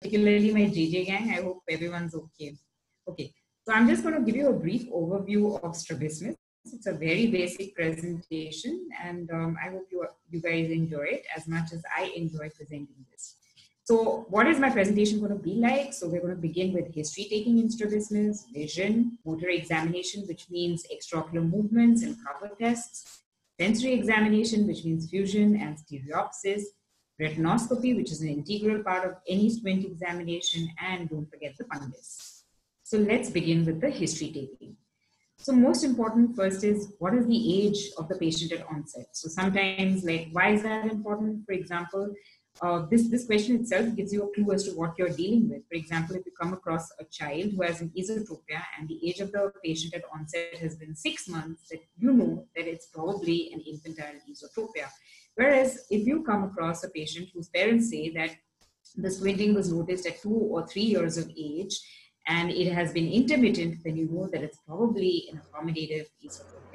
particularly my JJ gang. I hope everyone's okay. Okay, so I'm just going to give you a brief overview of strabismus. It's a very basic presentation, and um, I hope you, you guys enjoy it as much as I enjoy presenting this. So what is my presentation going to be like? So we're going to begin with history taking in strabismus, vision, motor examination, which means extraocular movements and cover tests, sensory examination, which means fusion and stereopsis, retinoscopy, which is an integral part of any squint examination, and don't forget the fundus. So let's begin with the history taking. So most important first is what is the age of the patient at onset? So sometimes like why is that important? For example, uh, this, this question itself gives you a clue as to what you're dealing with. For example, if you come across a child who has an esotropia and the age of the patient at onset has been six months, that you know that it's probably an infantile esotropia. Whereas if you come across a patient whose parents say that the squinting was noticed at two or three years of age and it has been intermittent, then you know that it's probably an accommodative esotropia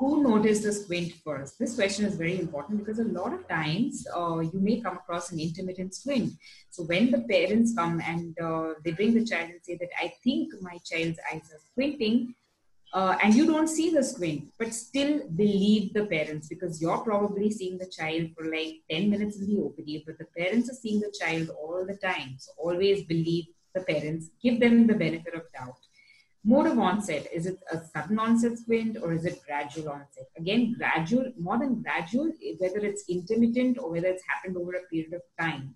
who noticed the squint first? This question is very important because a lot of times uh, you may come across an intermittent squint. So when the parents come and uh, they bring the child and say that I think my child's eyes are squinting, uh, and you don't see the squint, but still believe the parents because you're probably seeing the child for like 10 minutes in the OPD, but the parents are seeing the child all the time. So always believe the parents, give them the benefit of doubt. Mode of onset, is it a sudden onset squint or is it gradual onset? Again, gradual, more than gradual, whether it's intermittent or whether it's happened over a period of time.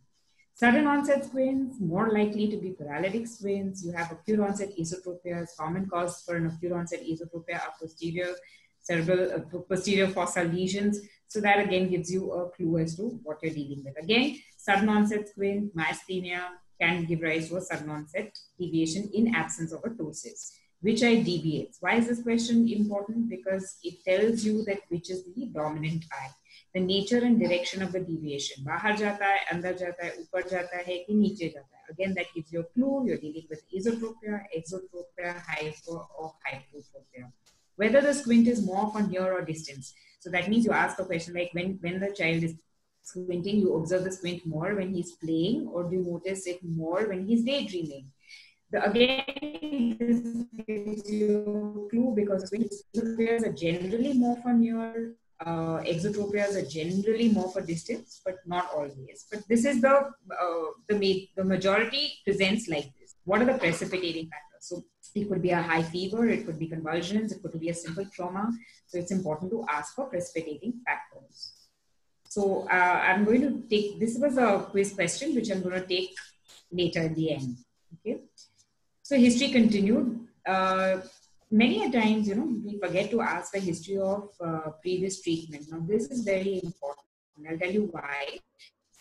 Sudden onset squints, more likely to be paralytic squints. You have acute onset esotropias. Common cause for an acute onset esotropia are posterior cerebral, uh, posterior fossa lesions. So that again gives you a clue as to what you're dealing with. Again, sudden onset squint, myasthenia, can give rise to a sudden onset deviation in absence of a ptosis. Which eye deviates? Why is this question important? Because it tells you that which is the dominant eye. The nature and direction of the deviation. Bahar jata hai, andar jata hai, upar jata hai, ki niche jata hai. Again, that gives you a clue. You're dealing with esotropia, exotropia, hypo or hypotropia. Whether the squint is more from near or distance. So that means you ask a question like when, when the child is squinting, you observe the squint more when he's playing, or do you notice it more when he's daydreaming? The, again, this gives you a clue because exotropias are generally more for near, uh, exotropias are generally more for distance, but not always. But this is the uh, the the majority presents like this. What are the precipitating factors? So it could be a high fever, it could be convulsions, it could be a simple trauma. So it's important to ask for precipitating factors. So uh, I'm going to take, this was a quiz question, which I'm going to take later in the end. Okay. So history continued. Uh, many a times, you know, we forget to ask the history of uh, previous treatment. Now, this is very important. I'll tell you why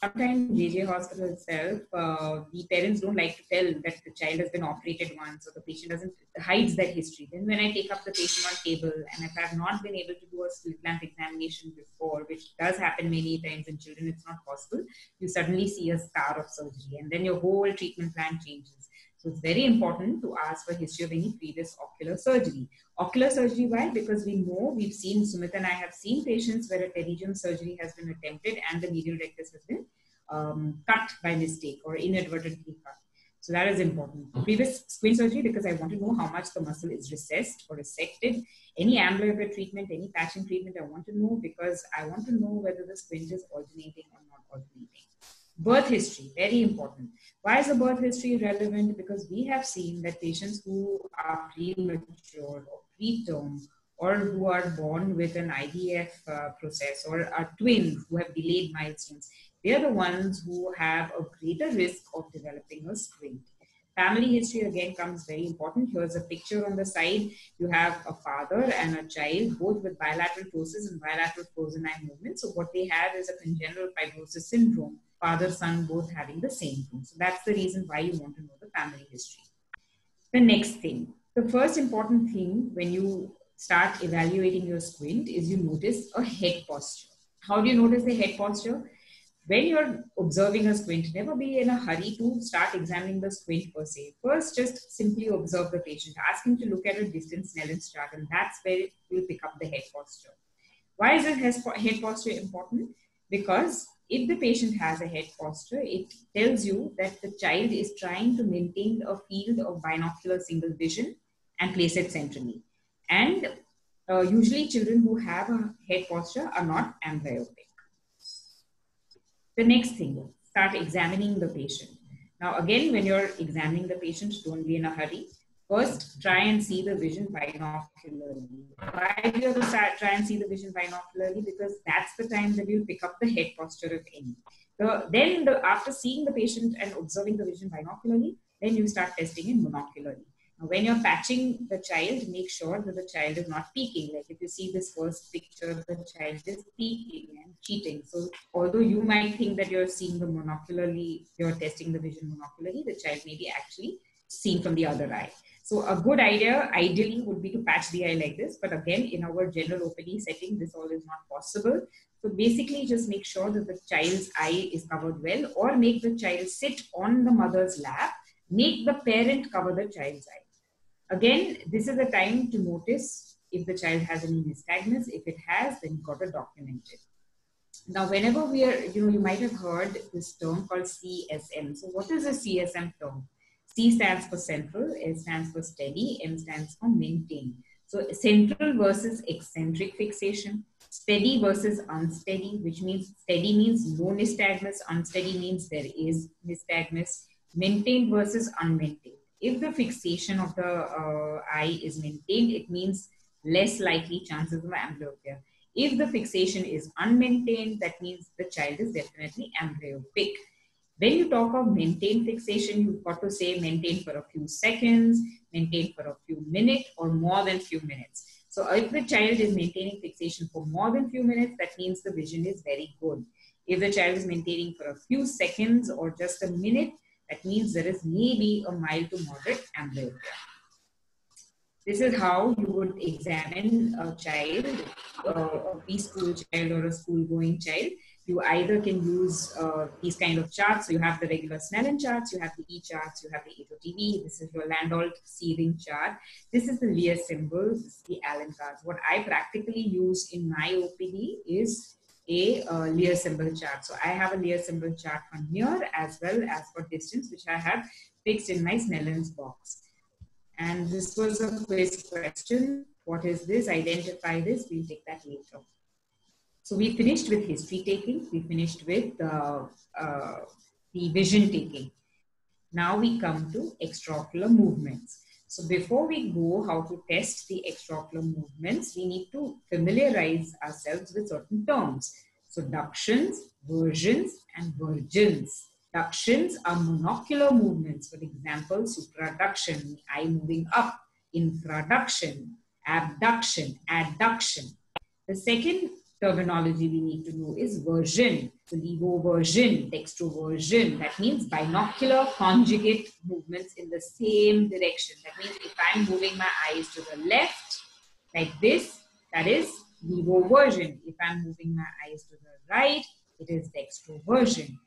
sometimes JJ hospital itself, uh, the parents don't like to tell that the child has been operated once or the patient doesn't hides that history. Then when I take up the patient on table and if I've not been able to do a slit lamp examination before, which does happen many times in children, it's not possible, you suddenly see a scar of surgery and then your whole treatment plan changes. So it's very important to ask for history of any previous ocular surgery. Ocular surgery, why? Because we know, we've seen, Sumit and I have seen patients where a pterygium surgery has been attempted and the medial rectus has been um, cut by mistake or inadvertently cut. So that is important. Previous squint surgery, because I want to know how much the muscle is recessed or resected. Any ambulatory treatment, any patching treatment, I want to know because I want to know whether the squint is alternating or not originating. Birth history, very important. Why is the birth history relevant? Because we have seen that patients who are premature or preterm or who are born with an IVF uh, process or are twins who have delayed milestones, they are the ones who have a greater risk of developing a squint. Family history again comes very important. Here's a picture on the side. You have a father and a child, both with bilateral ptosis and bilateral eye movement. So what they have is a congenital fibrosis syndrome father, son both having the same thing. So that's the reason why you want to know the family history. The next thing, the first important thing when you start evaluating your squint is you notice a head posture. How do you notice the head posture? When you're observing a squint, never be in a hurry to start examining the squint per se. First, just simply observe the patient. Ask him to look at a distant Snellen's chart, and that's where you'll pick up the head posture. Why is the head posture important? Because if the patient has a head posture, it tells you that the child is trying to maintain a field of binocular single vision and place it centrally. And uh, usually children who have a head posture are not amblyopic. The next thing, start examining the patient. Now, again, when you're examining the patient, don't be in a hurry. First, try and see the vision binocularly. Why do you have to try and see the vision binocularly? Because that's the time that you'll pick up the head posture of any. So then, the, after seeing the patient and observing the vision binocularly, then you start testing it monocularly Now, when you're patching the child, make sure that the child is not peeking. Like if you see this first picture, the child is peeking and cheating. So although you might think that you're seeing the monocularly, you're testing the vision monocularly, the child may be actually seen from the other eye. So a good idea, ideally, would be to patch the eye like this. But again, in our general OPD setting, this all is not possible. So basically, just make sure that the child's eye is covered well, or make the child sit on the mother's lap. Make the parent cover the child's eye. Again, this is a time to notice if the child has any nystagmus. If it has, then you've got to document it. Now, whenever we are, you know, you might have heard this term called CSM. So, what is a CSM term? C stands for central, S stands for steady, M stands for maintain. So, central versus eccentric fixation, steady versus unsteady, which means steady means no nystagmus, unsteady means there is nystagmus, maintained versus unmaintained if the fixation of the uh, eye is maintained, it means less likely chances of amblyopia. If the fixation is unmaintained, that means the child is definitely amblyopic. When you talk of maintain fixation, you've got to say maintain for a few seconds, maintain for a few minutes, or more than few minutes. So if the child is maintaining fixation for more than few minutes, that means the vision is very good. If the child is maintaining for a few seconds or just a minute, that means there is maybe a mild to moderate amblyopia. This is how you would examine a child, uh, a preschool child or a school-going child. You either can use uh, these kind of charts. So you have the regular Snellen charts, you have the E charts, you have the HOTV. This is your Landolt C-ring chart. This is the Lea symbols, this is the Allen cards. What I practically use in my OPD is a uh, Lea symbol chart. So I have a Lea symbol chart from here as well as for distance, which I have fixed in my Snellen's box. And this was a quiz question. What is this? Identify this. We'll take that later. So we finished with history taking. We finished with uh, uh, the vision taking. Now we come to extraocular movements. So before we go how to test the extraocular movements, we need to familiarize ourselves with certain terms. So ductions, versions, and vergence. Ductions are monocular movements. For example, supraduction, eye moving up, infraduction, abduction, adduction. The second terminology we need to know is version. So levoversion, dextroversion, that means binocular conjugate movements in the same direction. That means if I'm moving my eyes to the left, like this, that is levoversion. If I'm moving my eyes to the right, it is dextroversion.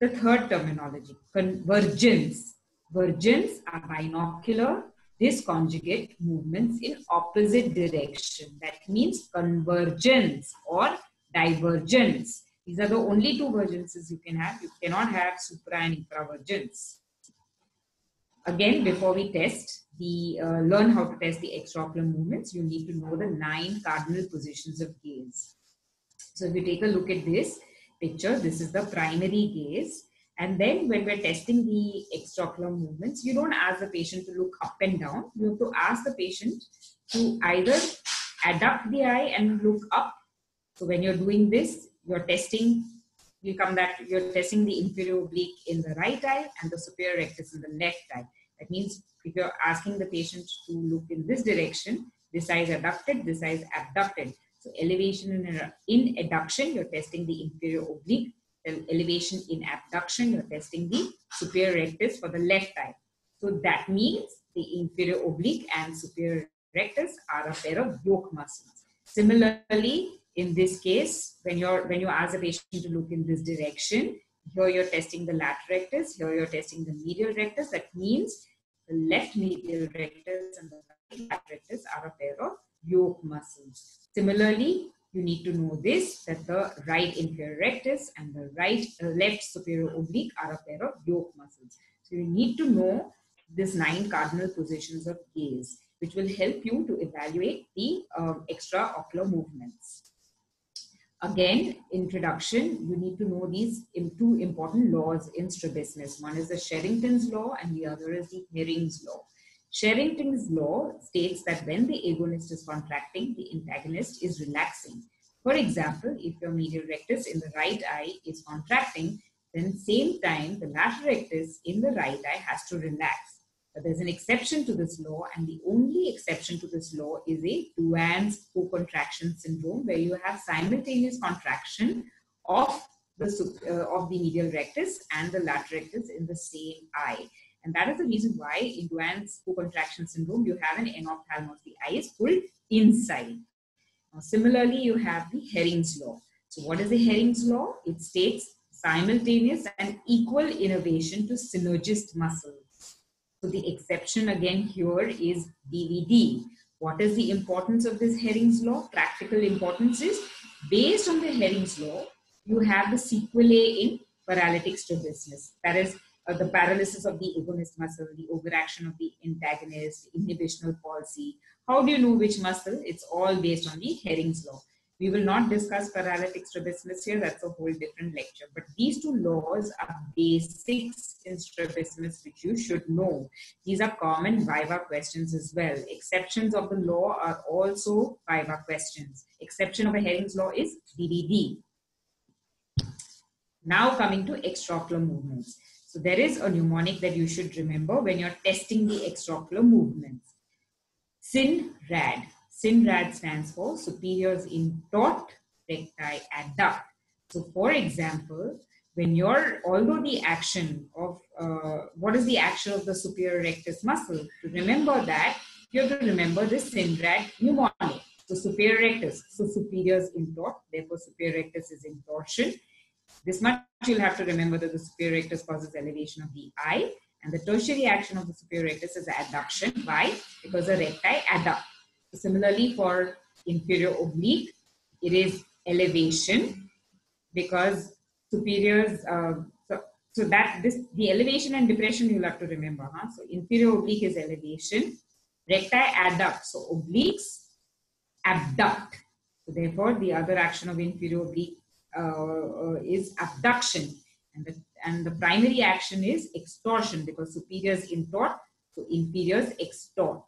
The third terminology, convergence. Vergence are binocular disconjugate movements in opposite direction. That means convergence or divergence. These are the only two vergences you can have. You cannot have supra and infravergence. Again, before we test the uh, learn how to test the extraocular movements, you need to know the nine cardinal positions of gaze. So if you take a look at this picture, this is the primary gaze. And then when we're testing the extraocular movements, you don't ask the patient to look up and down. You have to ask the patient to either adduct the eye and look up. So when you're doing this, you're testing, you come back, you're testing the inferior oblique in the right eye and the superior rectus in the left eye. That means if you're asking the patient to look in this direction, this eye is adducted, this eye is abducted. So elevation in, in adduction, you're testing the inferior oblique elevation in abduction, you're testing the superior rectus for the left eye. So that means the inferior oblique and superior rectus are a pair of yoke muscles. Similarly, in this case, when you're when you ask the patient to look in this direction, here you're testing the lateral rectus, here you're testing the medial rectus. That means the left medial rectus and the right lateral rectus are a pair of yoke muscles. Similarly, you need to know this, that the right inferior rectus and the right uh, left superior oblique are a pair of yoke muscles. So you need to know this nine cardinal positions of gaze, which will help you to evaluate the um, extraocular movements. Again, introduction, you need to know these two important laws in strabismus. One is the Sherrington's law and the other is the Hering's law. Sherrington's law states that when the agonist is contracting, the antagonist is relaxing. For example, if your medial rectus in the right eye is contracting, then same time the lateral rectus in the right eye has to relax. But there's an exception to this law, and the only exception to this law is a Duane's co-contraction syndrome, where you have simultaneous contraction of the, uh, of the medial rectus and the lateral rectus in the same eye. And that is the reason why in Duane's co-contraction syndrome, you have an enophthalmos. The eye is pulled inside. Now, similarly, you have the Hering's law. So what is the Hering's law? It states simultaneous and equal innervation to synergist muscles. So the exception again here is DVD. What is the importance of this Hering's law? Practical importance is based on the Hering's law, you have the sequelae in paralytic strabismus. That is uh, the paralysis of the agonist muscle, the overaction of the antagonist, inhibitional palsy. How do you know which muscle? It's all based on the Hering's law. We will not discuss paralytic strabismus here, that's a whole different lecture. But these two laws are basics in strabismus which you should know. These are common viva questions as well. Exceptions of the law are also viva questions. Exception of a Hering's law is DVD. Now coming to extraocular movements. So there is a mnemonic that you should remember when you're testing the extraocular movements. SINRAD. SINRAD stands for superiors intort, recti, adduct. So for example, when you're, although the action of, uh, what is the action of the superior rectus muscle? To remember that, you have to remember the SINRAD mnemonic. So superior rectus, so superiors intort, therefore superior rectus is intorsion this much you'll have to remember that the superior rectus causes elevation of the eye and the tertiary action of the superior rectus is adduction. Why? Because the recti adduct. Similarly for inferior oblique, it is elevation because superiors, uh, so, so that this, the elevation and depression you'll have to remember. Huh? So inferior oblique is elevation, recti adduct. So obliques abduct. So therefore the other action of inferior oblique uh, is abduction and the, and the primary action is extorsion because superiors intort, so inferiors extort.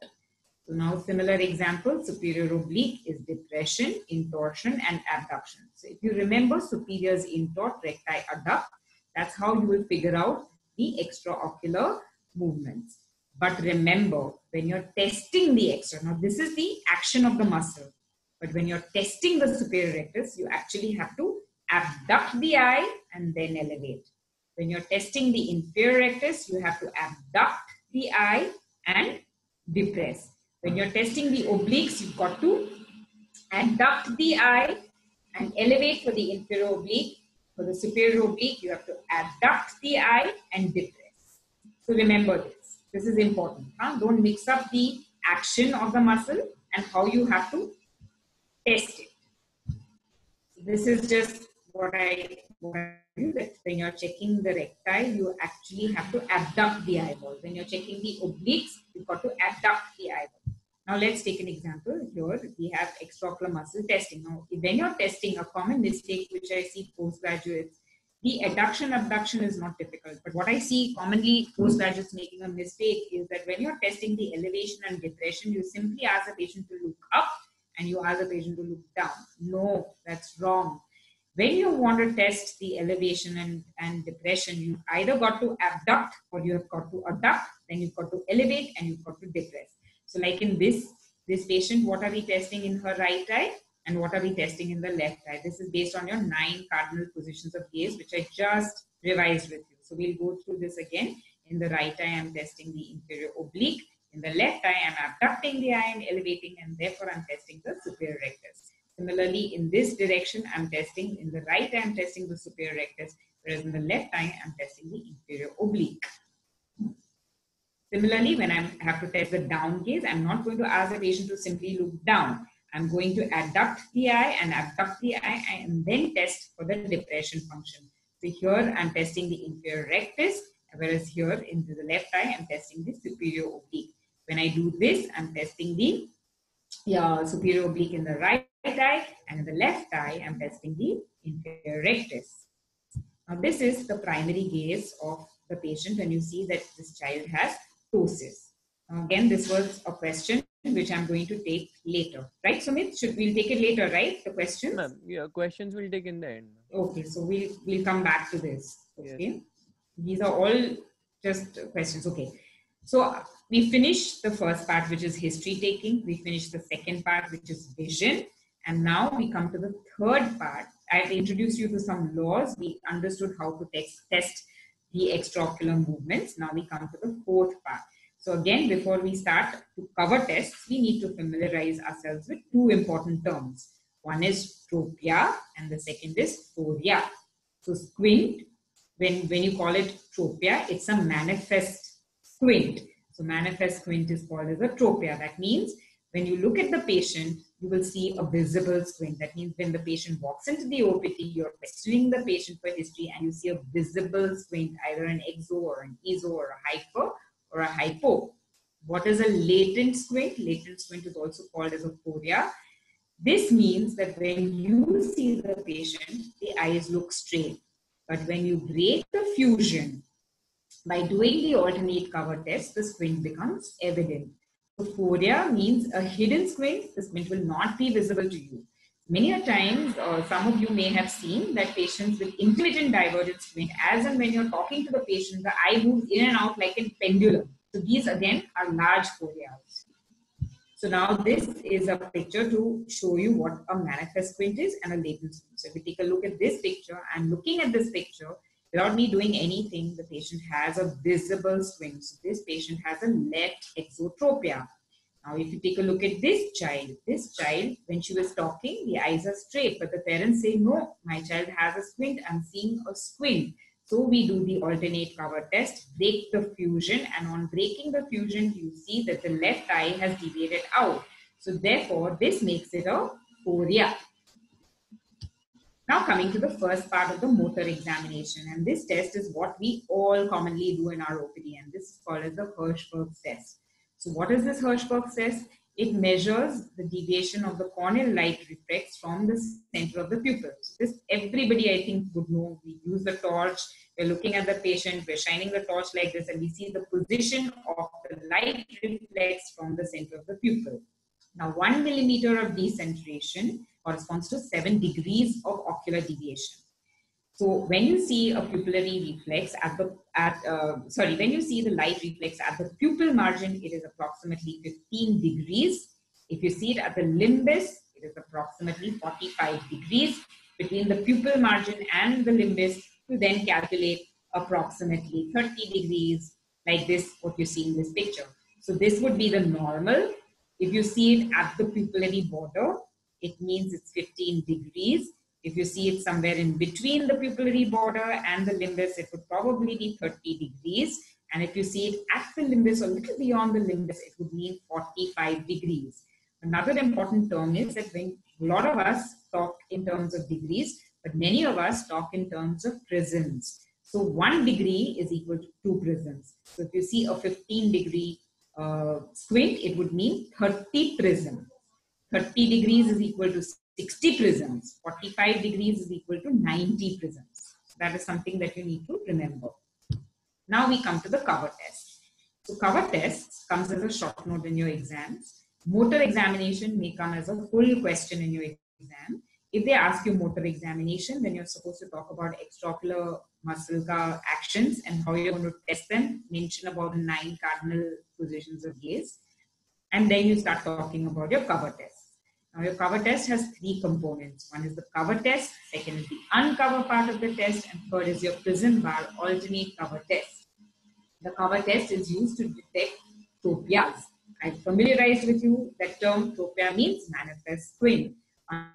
So now similar example, superior oblique is depression, intorsion and abduction. So if you remember superiors intort, recti adduct, that's how you will figure out the extraocular movements. But remember, when you're testing the extra, now this is the action of the muscle. But when you're testing the superior rectus, you actually have to abduct the eye and then elevate. When you're testing the inferior rectus, you have to abduct the eye and depress. When you're testing the obliques, you've got to abduct the eye and elevate for the inferior oblique. For the superior oblique, you have to abduct the eye and depress. So remember this. This is important. Huh? Don't mix up the action of the muscle and how you have to test it. This is just what I do that when you're checking the recti, you actually have to abduct the eyeball. When you're checking the obliques, you've got to abduct the eyeball. Now let's take an example. Here we have extraocular muscle testing. Now when you're testing, a common mistake which I see postgraduates, the adduction abduction is not difficult. But what I see commonly postgraduates making a mistake is that when you're testing the elevation and depression, you simply ask the patient to look up and you ask the patient to look down. No, that's wrong when you want to test the elevation and, and depression, you either got to abduct or you have got to adduct, then you've got to elevate and you've got to depress. So like in this, this patient, what are we testing in her right eye and what are we testing in the left eye? This is based on your nine cardinal positions of gaze, which I just revised with you. So we'll go through this again. In the right eye, I'm testing the inferior oblique. In the left eye, I'm abducting the eye and elevating, and therefore I'm testing the superior rectus. Similarly, in this direction, I'm testing, in the right eye, I'm testing the superior rectus, whereas in the left eye, I'm testing the inferior oblique. Similarly, when I have to test the down gaze, I'm not going to ask the patient to simply look down. I'm going to adduct the eye and abduct the eye and then test for the depression function. So here I'm testing the inferior rectus, whereas here into the left eye, I'm testing the superior oblique. When I do this, I'm testing the yeah, superior oblique in the right eye and the left eye, I'm testing the inferior rectus. Now this is the primary gaze of the patient when you see that this child has ptosis. Again, this was a question which I'm going to take later, right? Sumit, should we'll take it later, right? The questions. Ma'am, yeah, questions we'll take in the end. Okay, so we'll we'll come back to this. Okay, Yes. these are all just questions. Okay, so we finished the first part, which is history taking. We finished the second part, which is vision, and now we come to the third part. I've introduced you to some laws. We understood how to test the extraocular movements. Now we come to the fourth part. So again, before we start to cover tests, we need to familiarize ourselves with two important terms. One is tropia and the second is phoria. So squint, when, when you call it tropia, it's a manifest squint. So manifest squint is called as a tropia. That means when you look at the patient, you will see a visible squint. That means when the patient walks into the OPD, you're pursuing the patient for history and you see a visible squint, either an exo or an eso or a hyper or a hypo. What is a latent squint? Latent squint is also called as a phoria. This means that when you see the patient, the eyes look straight. But when you break the fusion, by doing the alternate cover test, the squint becomes evident. So phoria means a hidden squint. The squint will not be visible to you. Many a times, uh, some of you may have seen that patients with intermittent divergent squint, as and when you're talking to the patient, the eye moves in and out like a pendulum. So these again are large phorias. So now this is a picture to show you what a manifest squint is and a latent squint. So if we take a look at this picture, and looking at this picture, without me doing anything, the patient has a visible squint. So this patient has a left exotropia. Now, if you take a look at this child, this child, when she was talking, the eyes are straight, but the parents say, no, my child has a squint, I'm seeing a squint. So we do the alternate cover test, break the fusion, and on breaking the fusion, you see that the left eye has deviated out. So therefore, this makes it a phoria. Now coming to the first part of the motor examination, and this test is what we all commonly do in our OPD, and this is called as the Hirschberg's test. So what is this Hirschberg's test? It measures the deviation of the corneal light reflex from the center of the pupil. So this everybody I think would know. We use the torch, we're looking at the patient, we're shining the torch like this, and we see the position of the light reflex from the center of the pupil. Now, one millimeter of decentration corresponds to seven degrees of ocular deviation. So when you see a pupillary reflex at the at uh, sorry when you see the light reflex at the pupil margin, it is approximately 15 degrees. If you see it at the limbus, it is approximately 45 degrees. Between the pupil margin and the limbus, you then calculate approximately 30 degrees, like this, what you see in this picture. So this would be the normal. If you see it at the pupillary border, it means it's 15 degrees. If you see it somewhere in between the pupillary border and the limbus, it would probably be 30 degrees. And if you see it at the limbus or a little beyond the limbus, it would mean 45 degrees. Another important term is that when a lot of us talk in terms of degrees, but many of us talk in terms of prisms. So one degree is equal to two prisms. So if you see a 15 degree uh, squint, it would mean 30 prisms. 30 degrees is equal to 60 prisms. 45 degrees is equal to 90 prisms. That is something that you need to remember. Now we come to the cover test. So cover test comes as a short note in your exams. Motor examination may come as a full question in your exam. If they ask you motor examination, then you're supposed to talk about extraocular muscle actions and how you're going to test them, mention about the nine cardinal positions of gaze, and then you start talking about your cover test. Now your cover test has three components. One is the cover test, second is the uncover part of the test, and third is your prism bar alternate cover test. The cover test is used to detect tropias. I familiarized with you that term tropia means manifest squint.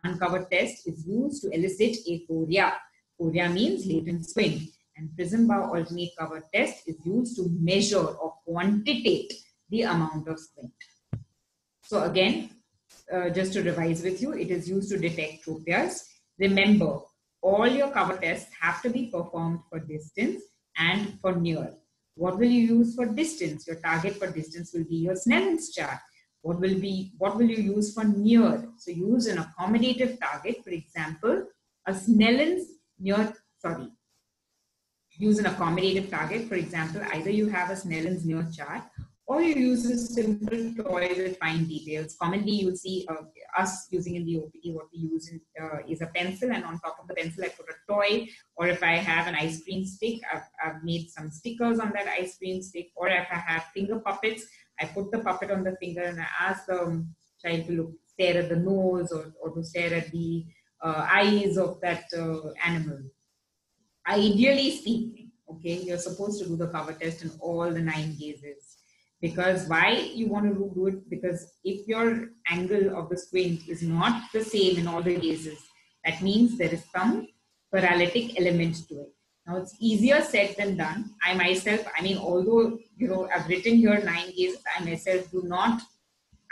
Uncover test is used to elicit aphoria. Phoria means latent squint. And prism bar alternate cover test is used to measure or quantitate the amount of squint. So again, uh, just to revise with you, it is used to detect tropias. Remember, all your cover tests have to be performed for distance and for near. What will you use for distance? Your target for distance will be your Snellen's chart. What will be what will you use for near? So use an accommodative target. For example, a Snellen's near sorry. Use an accommodative target. For example, either you have a Snellen's near chart or you use a simple toy with fine details. Commonly, you'll see uh, us using in the OPD, what we use in, uh, is a pencil, and on top of the pencil, I put a toy. Or if I have an ice cream stick, I've, I've made some stickers on that ice cream stick. Or if I have finger puppets, I put the puppet on the finger and I ask the child to look, stare at the nose or, or to stare at the uh, eyes of that uh, animal. Ideally speaking, okay, you're supposed to do the cover test in all the nine gazes because why you want to do it because if your angle of the squint is not the same in all the cases that means there is some paralytic element to it. Now it's easier said than done. I myself i mean although you know i've written here nine cases i myself do not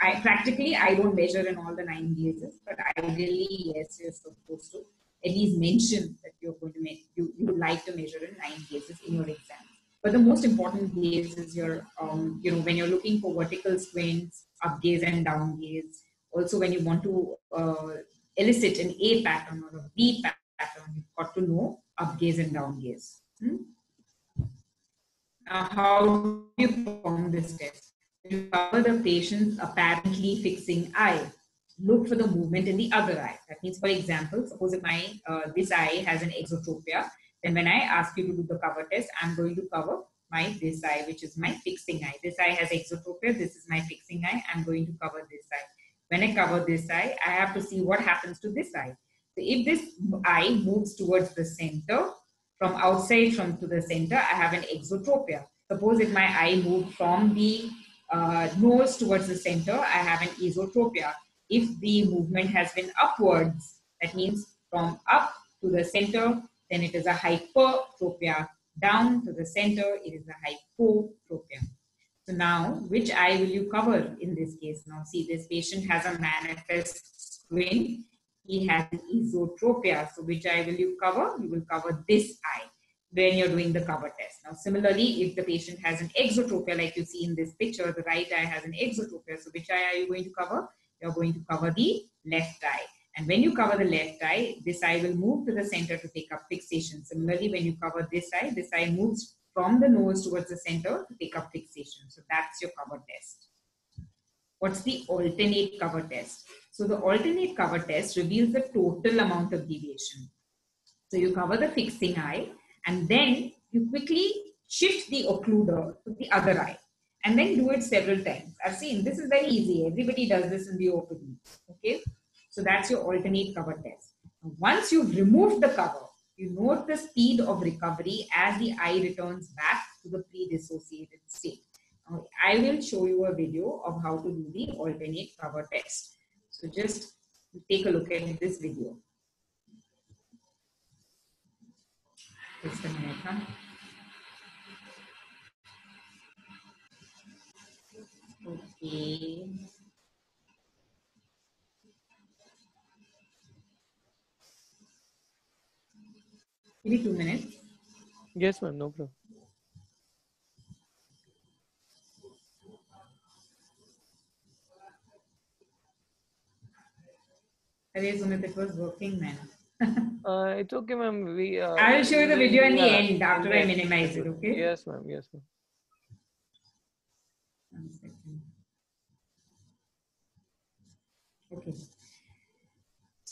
i practically i don't measure in all the nine cases but ideally yes you're supposed to at least mention that you're going to make you, you like to measure in nine cases in your exam but the most important gaze is your, um, you know, when you're looking for vertical squints, up gaze and down gaze. Also, when you want to uh, elicit an A pattern or a V pattern, you've got to know up gaze and down gaze. Hmm? Now, how do you perform this test? You cover the patient's apparently fixing eye. Look for the movement in the other eye. That means, for example, suppose if my uh, this eye has an exotropia, then when I ask you to do the cover test, I'm going to cover my this eye, which is my fixing eye. This eye has exotropia. This is my fixing eye. I'm going to cover this eye. When I cover this eye, I have to see what happens to this eye. So if this eye moves towards the center, from outside from to the center, I have an exotropia. Suppose if my eye moved from the uh, nose towards the center, I have an esotropia. If the movement has been upwards, that means from up to the center, then it is a hypertropia. Down to the center, it is a hypotropia. So now, which eye will you cover in this case? Now, see, this patient has a manifest squint. He has an esotropia. So, which eye will you cover? You will cover this eye when you're doing the cover test. Now, similarly, if the patient has an exotropia, like you see in this picture, the right eye has an exotropia. So, which eye are you going to cover? You're going to cover the left eye. And when you cover the left eye, this eye will move to the center to take up fixation. Similarly, when you cover this eye, this eye moves from the nose towards the center to take up fixation. So that's your cover test. What's the alternate cover test? So the alternate cover test reveals the total amount of deviation. So you cover the fixing eye and then you quickly shift the occluder to the other eye and then do it several times. I've seen this is very easy. Everybody does this in the OPD. Okay. So that's your alternate cover test. Once you've removed the cover, you note the speed of recovery as the eye returns back to the pre-dissociated state. Now, I will show you a video of how to do the alternate cover test. So just take a look at this video. Just a minute, huh? Okay. Maybe two minutes. Yes, ma'am. No problem. I Sumit, it was working man. uh, it's okay, ma'am. We. Uh, I will show you the video in the yeah, end after I yes, minimize it. Okay. Yes, ma'am. Yes, ma'am. One second. Okay.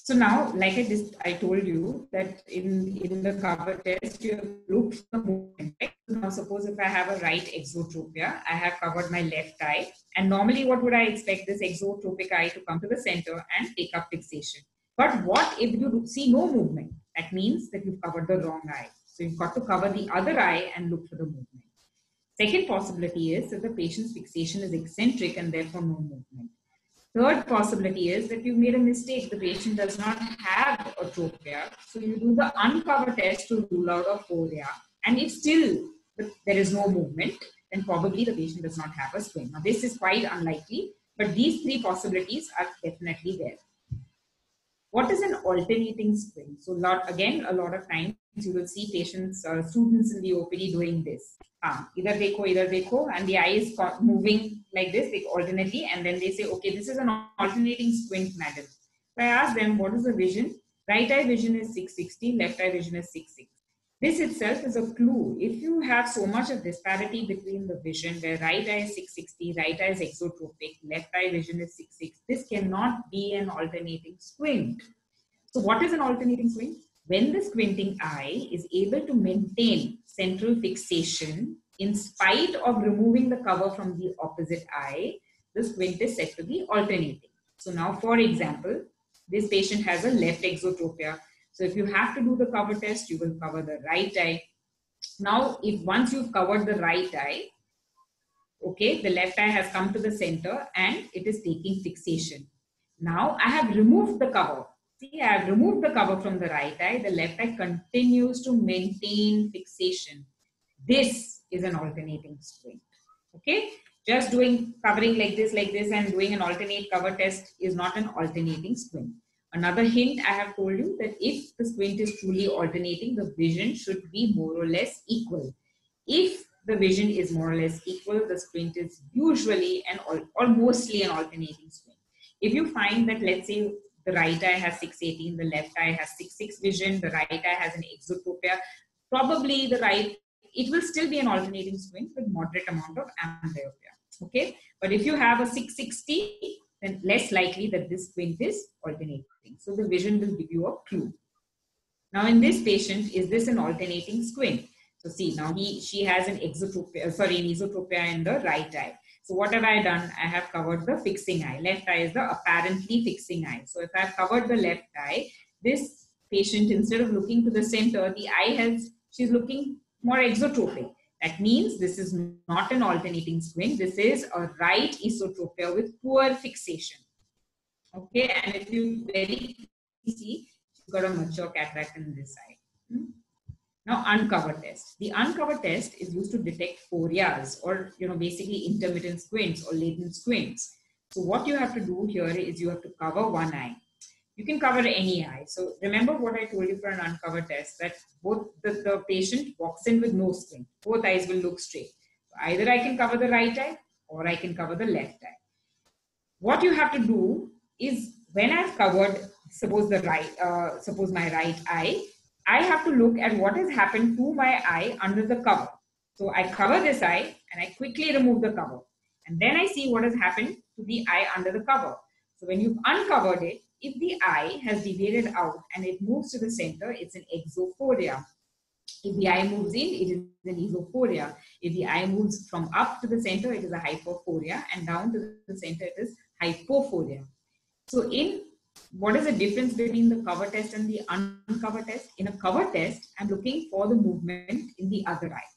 So now, like I just I told you that in in the cover test you look for movement. Right? Now, suppose if I have a right exotropia, I have covered my left eye, and normally, what would I expect this exotropic eye to come to the center and take up fixation? But what if you see no movement? That means that you've covered the wrong eye. So you've got to cover the other eye and look for the movement. Second possibility is that the patient's fixation is eccentric and therefore no movement. Third possibility is that you made a mistake. The patient does not have atropia. So you do the uncover test to rule out a phoria. And if still there is no movement, then probably the patient does not have a squint. Now this is quite unlikely. But these three possibilities are definitely there. What is an alternating squint? So, lot again, a lot of times you will see patients, uh, students in the OPD doing this. Ah, either they go, either they go, and the eye is moving like this, like alternately, and then they say, okay, this is an alternating squint, madam. So I ask them, what is the vision? Right eye vision is 660, left eye vision is 660. This itself is a clue. If you have so much of disparity between the vision, where right eye is 660, right eye is exotropic, left eye vision is 66, this cannot be an alternating squint. So what is an alternating squint? When the squinting eye is able to maintain central fixation in spite of removing the cover from the opposite eye, the squint is said to be alternating. So now, for example, this patient has a left exotropia so if you have to do the cover test, you will cover the right eye. Now, if once you've covered the right eye, okay, the left eye has come to the center and it is taking fixation. Now I have removed the cover. See, I have removed the cover from the right eye. The left eye continues to maintain fixation. This is an alternating squint. Okay, just doing covering like this, like this, and doing an alternate cover test is not an alternating squint. Another hint I have told you that if the squint is truly alternating, the vision should be more or less equal. If the vision is more or less equal, the squint is usually and or mostly an alternating squint. If you find that, let's say, the right eye has 618, the left eye has 66 vision, the right eye has an exotropia, probably the right, it will still be an alternating squint with moderate amount of amblyopia. Okay, but if you have a 660 then less likely that this squint is alternating. So the vision will give you a clue. Now in this patient, is this an alternating squint? So see, now he, she has an exotropia, uh, sorry, an esotropia in the right eye. So what have I done? I have covered the fixing eye. Left eye is the apparently fixing eye. So if I've covered the left eye, this patient, instead of looking to the center, the eye has, she's looking more exotropic. That means this is not an alternating squint. This is a right esotropia with poor fixation. Okay, and if you very see, you've got a mature cataract in this side. Hmm? Now, uncover test. The uncover test is used to detect phorias or, you know, basically intermittent squints or latent squints. So what you have to do here is you have to cover one eye you can cover any eye. So remember what I told you for an uncover test that both the, the patient walks in with no squint. Both eyes will look straight. So either I can cover the right eye or I can cover the left eye. What you have to do is when I've covered, suppose the right, uh, suppose my right eye, I have to look at what has happened to my eye under the cover. So I cover this eye and I quickly remove the cover. And then I see what has happened to the eye under the cover. So when you've uncovered it, if the eye has deviated out and it moves to the center, it's an exophoria. If the eye moves in, it is an esophoria. If the eye moves from up to the center, it is a hyperphoria, and down to the center, it is hypophoria. So, in what is the difference between the cover test and the uncover test? In a cover test, I'm looking for the movement in the other eye.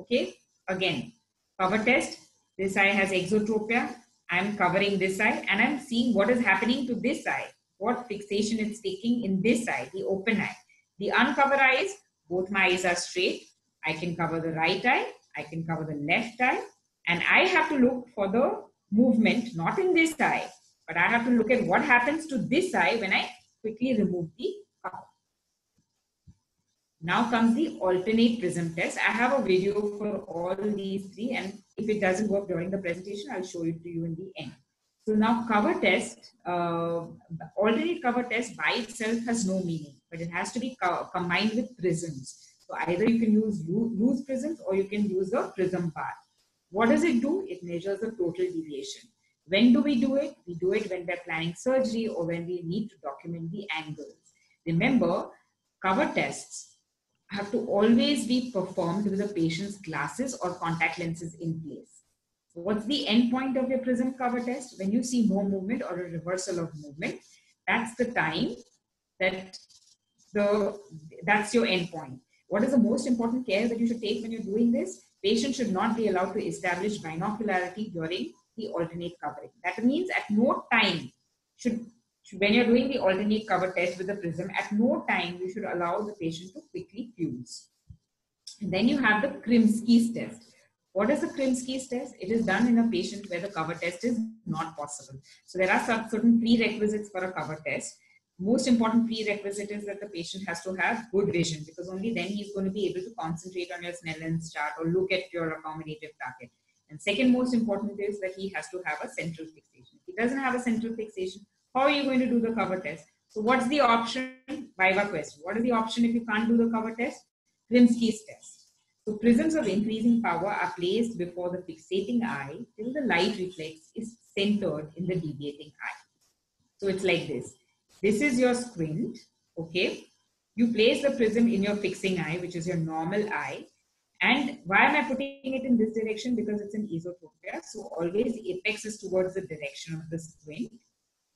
Okay, again, cover test. This eye has exotropia. I'm covering this eye and I'm seeing what is happening to this eye what fixation it's taking in this eye, the open eye. The uncovered eyes, both my eyes are straight. I can cover the right eye, I can cover the left eye, and I have to look for the movement, not in this eye, but I have to look at what happens to this eye when I quickly remove the cover. Now comes the alternate prism test. I have a video for all these three, and if it doesn't work during the presentation, I'll show it to you in the end. So now cover test, uh, cover test by itself has no meaning, but it has to be co combined with prisms. So either you can use loose prisms or you can use a prism bar. What does it do? It measures the total deviation. When do we do it? We do it when we're planning surgery or when we need to document the angles. Remember, cover tests have to always be performed with the patient's glasses or contact lenses in place. What's the endpoint of your prism cover test? When you see more movement or a reversal of movement, that's the time that the that's your endpoint. What is the most important care that you should take when you're doing this? Patient should not be allowed to establish binocularity during the alternate covering. That means at no time should, should when you're doing the alternate cover test with the prism, at no time you should allow the patient to quickly fuse. And then you have the Krimsky's test. What is the Krimsky's test? It is done in a patient where the cover test is not possible. So there are certain prerequisites for a cover test. Most important prerequisite is that the patient has to have good vision because only then he's going to be able to concentrate on your Snellen's chart or look at your accommodative target. And second most important is that he has to have a central fixation. If he doesn't have a central fixation, how are you going to do the cover test? So what's the option? Viva question. What is the option if you can't do the cover test? Krimsky's test. So prisms of increasing power are placed before the fixating eye till the light reflex is centered in the deviating eye. So it's like this. This is your squint, okay? You place the prism in your fixing eye, which is your normal eye. And why am I putting it in this direction? Because it's an esotropia. So always the apex is towards the direction of the squint.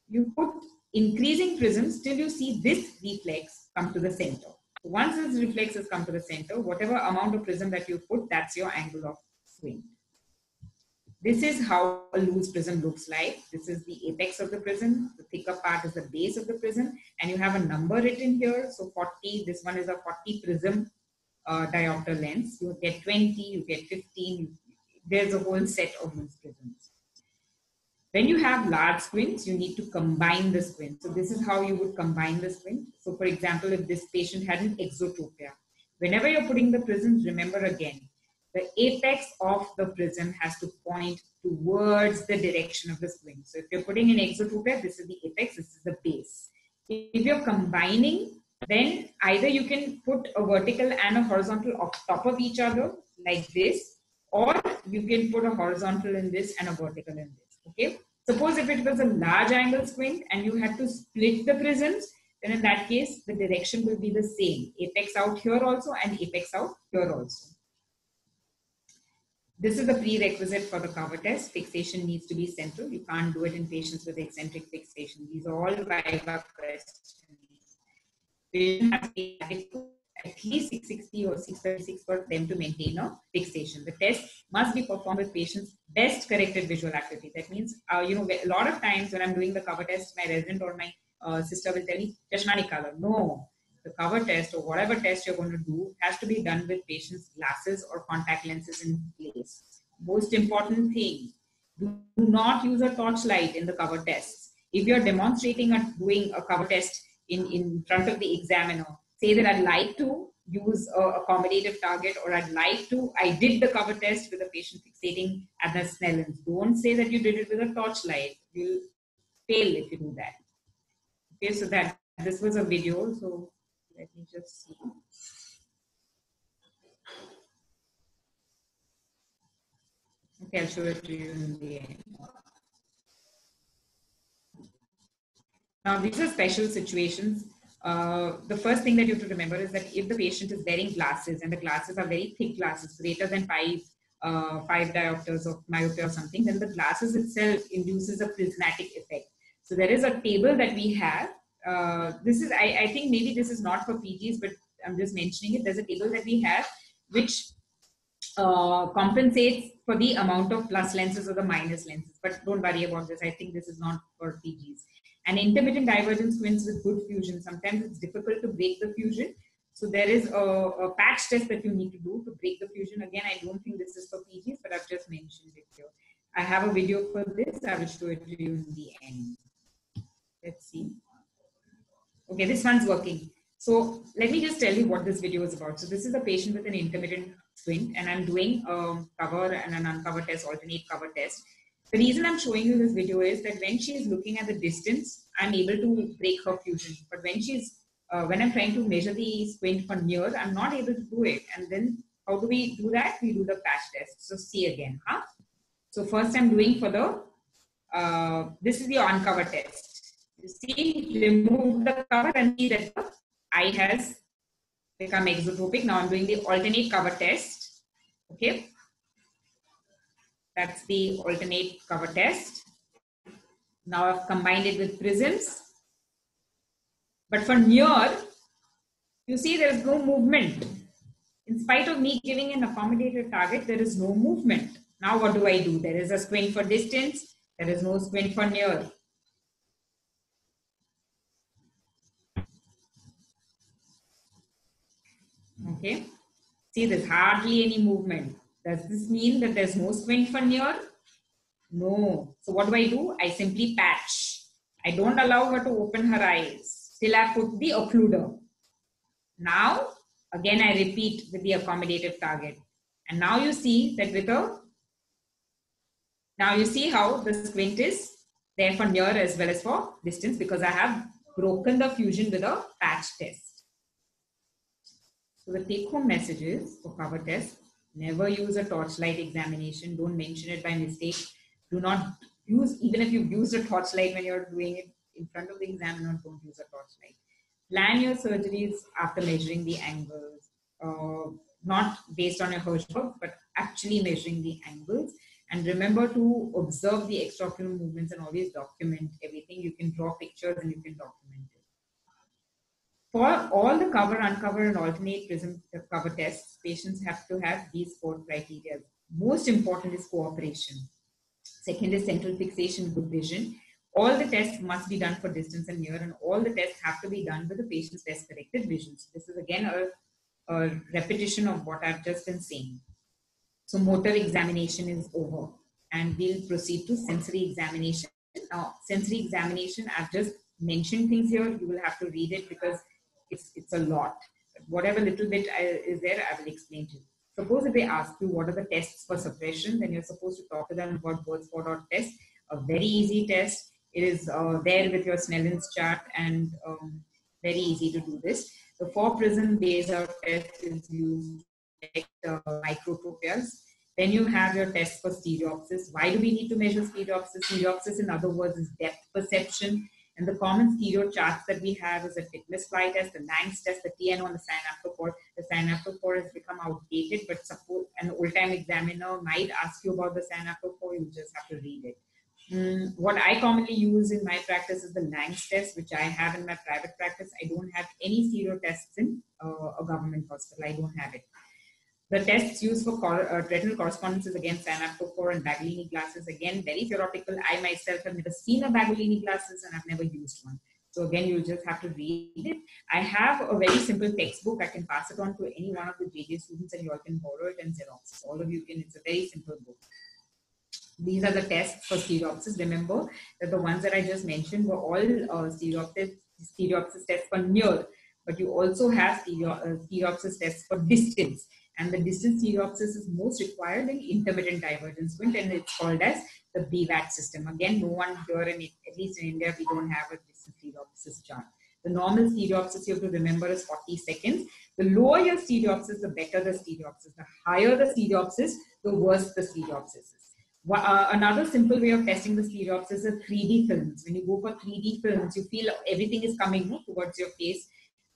You put increasing prisms till you see this reflex come to the center. Once this reflex has come to the center, whatever amount of prism that you put, that's your angle of swing. This is how a loose prism looks like. This is the apex of the prism. The thicker part is the base of the prism. And you have a number written here. So 40, this one is a 40 prism uh, diopter lens. You get 20, you get 15. There's a whole set of loose prisms. When you have large squints, you need to combine the squint. So this is how you would combine the squint. So for example, if this patient had an exotropia, whenever you're putting the prisms, remember again, the apex of the prism has to point towards the direction of the squint. So if you're putting an exotropia, this is the apex, this is the base. If you're combining, then either you can put a vertical and a horizontal on top of each other like this, or you can put a horizontal in this and a vertical in this. Okay. Suppose if it was a large angle squint and you had to split the prisms, then in that case, the direction will be the same. Apex out here also and apex out here also. This is the prerequisite for the cover test. Fixation needs to be central. You can't do it in patients with eccentric fixation. These are all Viva questions. Has to be at least 660 or 636 for them to maintain a fixation. The test must be performed with patients' best corrected visual acuity. That means, uh, you know, a lot of times when I'm doing the cover test, my resident or my uh, sister will tell me, Chashmani color. No, the cover test or whatever test you're going to do has to be done with patients' glasses or contact lenses in place. Most important thing, do not use a torchlight in the cover tests. If you're demonstrating or doing a cover test in, in front of the examiner, say that I'd like to use a accommodative target or I'd like to, I did the cover test with a patient fixating at the Snellen's. Don't say that you did it with a torchlight. You'll fail if you do that. Okay, so that this was a video. So let me just see. Okay, I'll show it to you in the end. Now, these are special situations uh, the first thing that you have to remember is that if the patient is wearing glasses and the glasses are very thick glasses, greater than five, uh, five diopters of myopia or something, then the glasses itself induces a prismatic effect. So there is a table that we have. Uh, this is, I, I think maybe this is not for PGs, but I'm just mentioning it. There's a table that we have which uh, compensates for the amount of plus lenses or the minus lenses. But don't worry about this. I think this is not for PGs and intermittent divergence squints with good fusion. Sometimes it's difficult to break the fusion. So there is a, a, patch test that you need to do to break the fusion. Again, I don't think this is for PGs, but I've just mentioned it here. I have a video for this. I will show it to you in the end. Let's see. Okay, this one's working. So let me just tell you what this video is about. So this is a patient with an intermittent squint and I'm doing a cover and an uncover test, alternate cover test. The reason I'm showing you this video is that when she is looking at the distance, I'm able to break her fusion. But when she's, uh, when I'm trying to measure the squint for near, I'm not able to do it. And then how do we do that? We do the patch test. So see again, huh? So first I'm doing for the, uh, this is the uncover test. You see, remove the cover and see that the eye has become exotropic. Now I'm doing the alternate cover test. Okay. That's the alternate cover test. Now I've combined it with prisms. But for near, you see there is no movement. In spite of me giving an accommodated target, there is no movement. Now what do I do? There is a squint for distance. There is no squint for near. Okay. See, there's hardly any movement. Does this mean that there's no squint for near? No. So what do I do? I simply patch. I don't allow her to open her eyes till I put the occluder. Now, again, I repeat with the accommodative target. And now you see that with a, now you see how the squint is there for near as well as for distance because I have broken the fusion with a patch test. So the take home messages for cover test, never use a torchlight examination. Don't mention it by mistake. Do not use, even if you've used a torchlight when you're doing it in front of the examiner, don't use a torchlight. Plan your surgeries after measuring the angles, uh, not based on a Hirschberg, but actually measuring the angles. And remember to observe the extraocular movements and always document everything. You can draw pictures and you can document. For all the cover, uncover, and alternate prism cover tests, patients have to have these four criteria. Most important is cooperation. Second is central fixation, good vision. All the tests must be done for distance and near, and all the tests have to be done with the patient's best corrected vision. So this is again a, a repetition of what I've just been saying. So motor examination is over, and we'll proceed to sensory examination. Now, sensory examination, I've just mentioned things here. You will have to read it because it's it's a lot. Whatever little bit is there, I will explain to you. Suppose if they ask you what are the tests for suppression, then you're supposed to talk to them about four dot test, a very easy test. It is uh, there with your Snellen's chart and um, very easy to do this. The four prism base out test is used detect uh, microtropias. Then you have your test for stereopsis. Why do we need to measure stereopsis? Stereopsis, in other words, is depth perception. And the common stereo charts that we have is the Titmus fly test, the Lang's test, the TNO, and the synoptophore. The synoptophore has become outdated, but an old-time examiner might ask you about the synoptophore, you just have to read it. Mm, what I commonly use in my practice is the Lang's test, which I have in my private practice. I don't have any stereo tests in uh, a government hospital. I don't have it. The tests used for cor- uh, retinal correspondences against synoptophore and Bagolini glasses, again, very theoretical. I myself have never seen a Bagolini glasses and I've never used one. So again, you'll just have to read it. I have a very simple textbook. I can pass it on to any one of the JJ students and you all can borrow it and Xerox. All of you can, it's a very simple book. These are the tests for stereopsis. Remember that the ones that I just mentioned were all uh, stereopsis, stereopsis tests for near, but you also have stereo, uh, stereopsis tests for distance. And the distance stereopsis is most required in intermittent divergence squint, and it's called as the BVAT system. Again, no one here, in, at least in India, we don't have a distance stereopsis chart. The normal stereopsis you have to remember is 40 seconds. The lower your stereopsis, the better the stereopsis. The higher the stereopsis, the worse the stereopsis is. Uh, another simple way of testing the stereopsis is 3D films. When you go for 3D films, you feel everything is coming towards your face.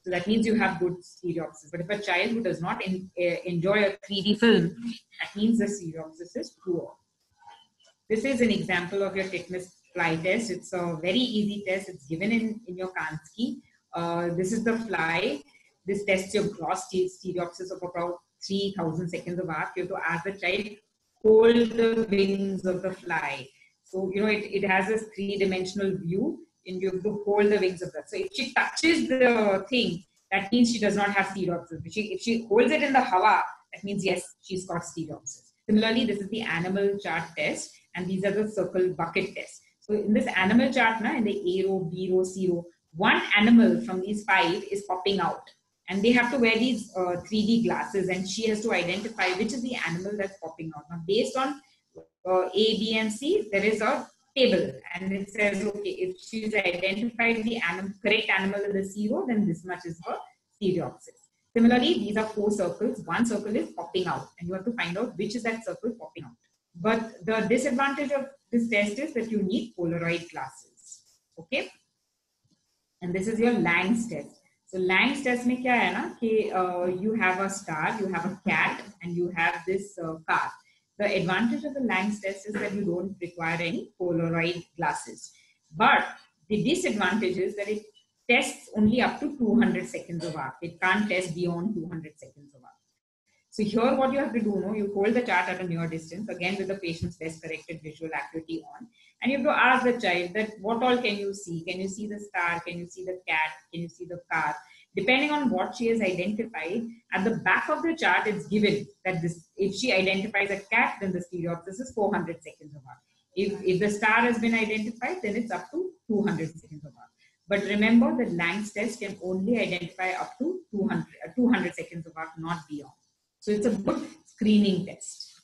So that means you have good stereopsis. But if a child who does not in, uh, enjoy a 3D film, that means the stereopsis is poor. This is an example of your Titmus fly test. It's a very easy test. It's given in, in your Kanski. Uh, this is the fly. This tests your gross stereopsis of about 3000 seconds of arc. You have to ask the child hold the wings of the fly. So, you know, it, it has this three-dimensional view and you hold the wings of that. So if she touches the thing, that means she does not have stereopsis. If she, if she holds it in the hawa, that means yes, she's got stereopsis. Similarly, this is the animal chart test and these are the circle bucket tests. So in this animal chart, na, in the A row, B row, C row, one animal from these five is popping out and they have to wear these uh, 3D glasses, and she has to identify which is the animal that's popping out. Now, based on uh, A, B, and C, there is a table and it says, okay, if she's identified the correct animal in the zero, then this much is her stereopsis. Similarly, these are four circles. One circle is popping out and you have to find out which is that circle popping out. But the disadvantage of this test is that you need Polaroid glasses. Okay? And this is your Lang's test. So Lang's test mein kya hai na, uh, you have a star, you have a cat and you have this uh, car. The advantage of the Lang's test is that you don't require any Polaroid glasses. But the disadvantage is that it tests only up to 200 seconds of arc. It can't test beyond 200 seconds of arc. So here what you have to do, no, you hold the chart at a near distance, again with the patient's best corrected visual acuity on. And you have to ask the child that what all can you see? Can you see the star? Can you see the cat? Can you see the car? Depending on what she has identified, at the back of the chart, it's given that this if she identifies a cat, then the stereopsis is 400 seconds of arc. If, if the star has been identified, then it's up to 200 seconds of arc. But remember that Lang's test can only identify up to 200, uh, 200 seconds of arc, not beyond. So it's a good screening test.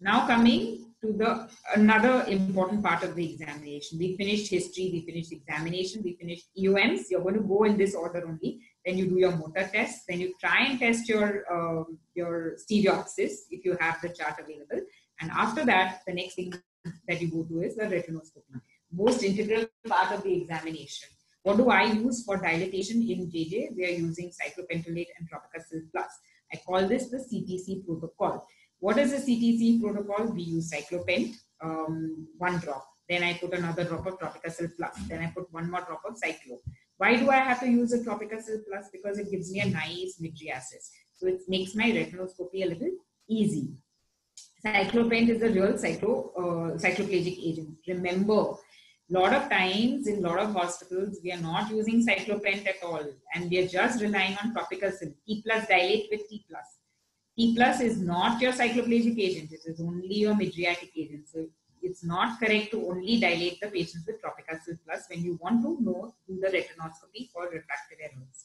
Now coming to the another important part of the examination. We finished history, we finished examination, we finished EOMs. You're going to go in this order only. Then you do your motor test. Then you try and test your uh, your stereopsis if you have the chart available. And after that, the next thing that you go to is the retinoscopy. Most integral part of the examination. What do I use for dilatation in JJ? We are using cyclopentolate and tropicacyl plus. I call this the CTC protocol. What is the CTC protocol? We use cyclopent, um, one drop. Then I put another drop of tropicacyl plus. Then I put one more drop of cyclo. Why do I have to use a tropicacyl plus? Because it gives me a nice mydriasis. So it makes my retinoscopy a little easy. Cyclopent is a real cyclo, uh, cycloplegic agent. Remember, a lot of times in a lot of hospitals, we are not using cyclopent at all. And we are just relying on tropicacyl. T plus dilate with T plus. T plus is not your cycloplegic agent. It is only your mydriatic agent. So it's not correct to only dilate the patients with tropicacyl plus when you want to know, do the retinoscopy for refractive errors.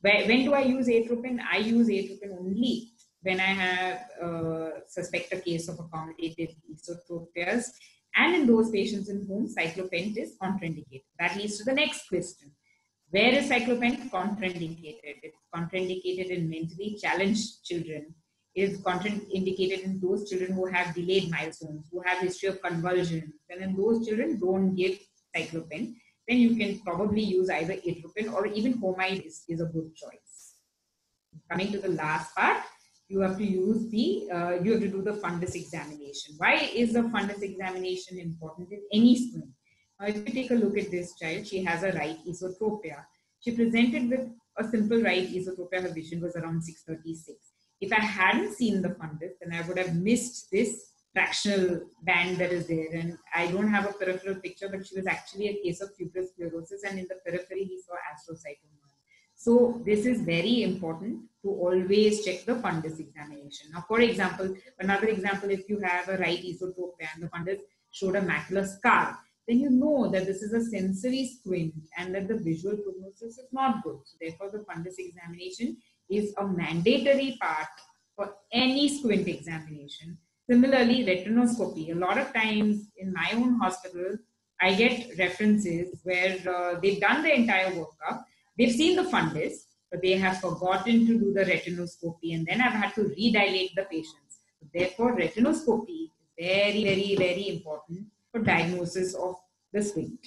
When do I use atropine? I use atropine only when I have uh, suspect a case of accommodative esotropias and in those patients in whom cyclopent is contraindicated. That leads to the next question. Where is cyclopent contraindicated? It's contraindicated in mentally challenged children. It is contraindicated in those children who have delayed milestones, who have history of convulsions. And in those children, don't give cyclopent. Then you can probably use either atropine or even homide is, is a good choice. Coming to the last part, you have to use the, uh, you have to do the fundus examination. Why is the fundus examination important in any squint? Now, if you take a look at this child, she has a right esotropia. She presented with a simple right esotropia. Her vision was around 636. If I hadn't seen the fundus, then I would have missed this tractional band that is there. And I don't have a peripheral picture, but she was actually a case of tuberous sclerosis. And in the periphery, we saw astrocytoma. So this is very important to always check the fundus examination. Now, for example, another example, if you have a right esotropia and the fundus showed a macular scar, then you know that this is a sensory squint and that the visual prognosis is not good. So therefore, the fundus examination is a mandatory part for any squint examination. Similarly, retinoscopy. A lot of times in my own hospital, I get references where uh, they've done the entire workup They've seen the fundus, but they have forgotten to do the retinoscopy, and then I've had to redilate the patients. Therefore, retinoscopy is very, very, very important for diagnosis of the squint.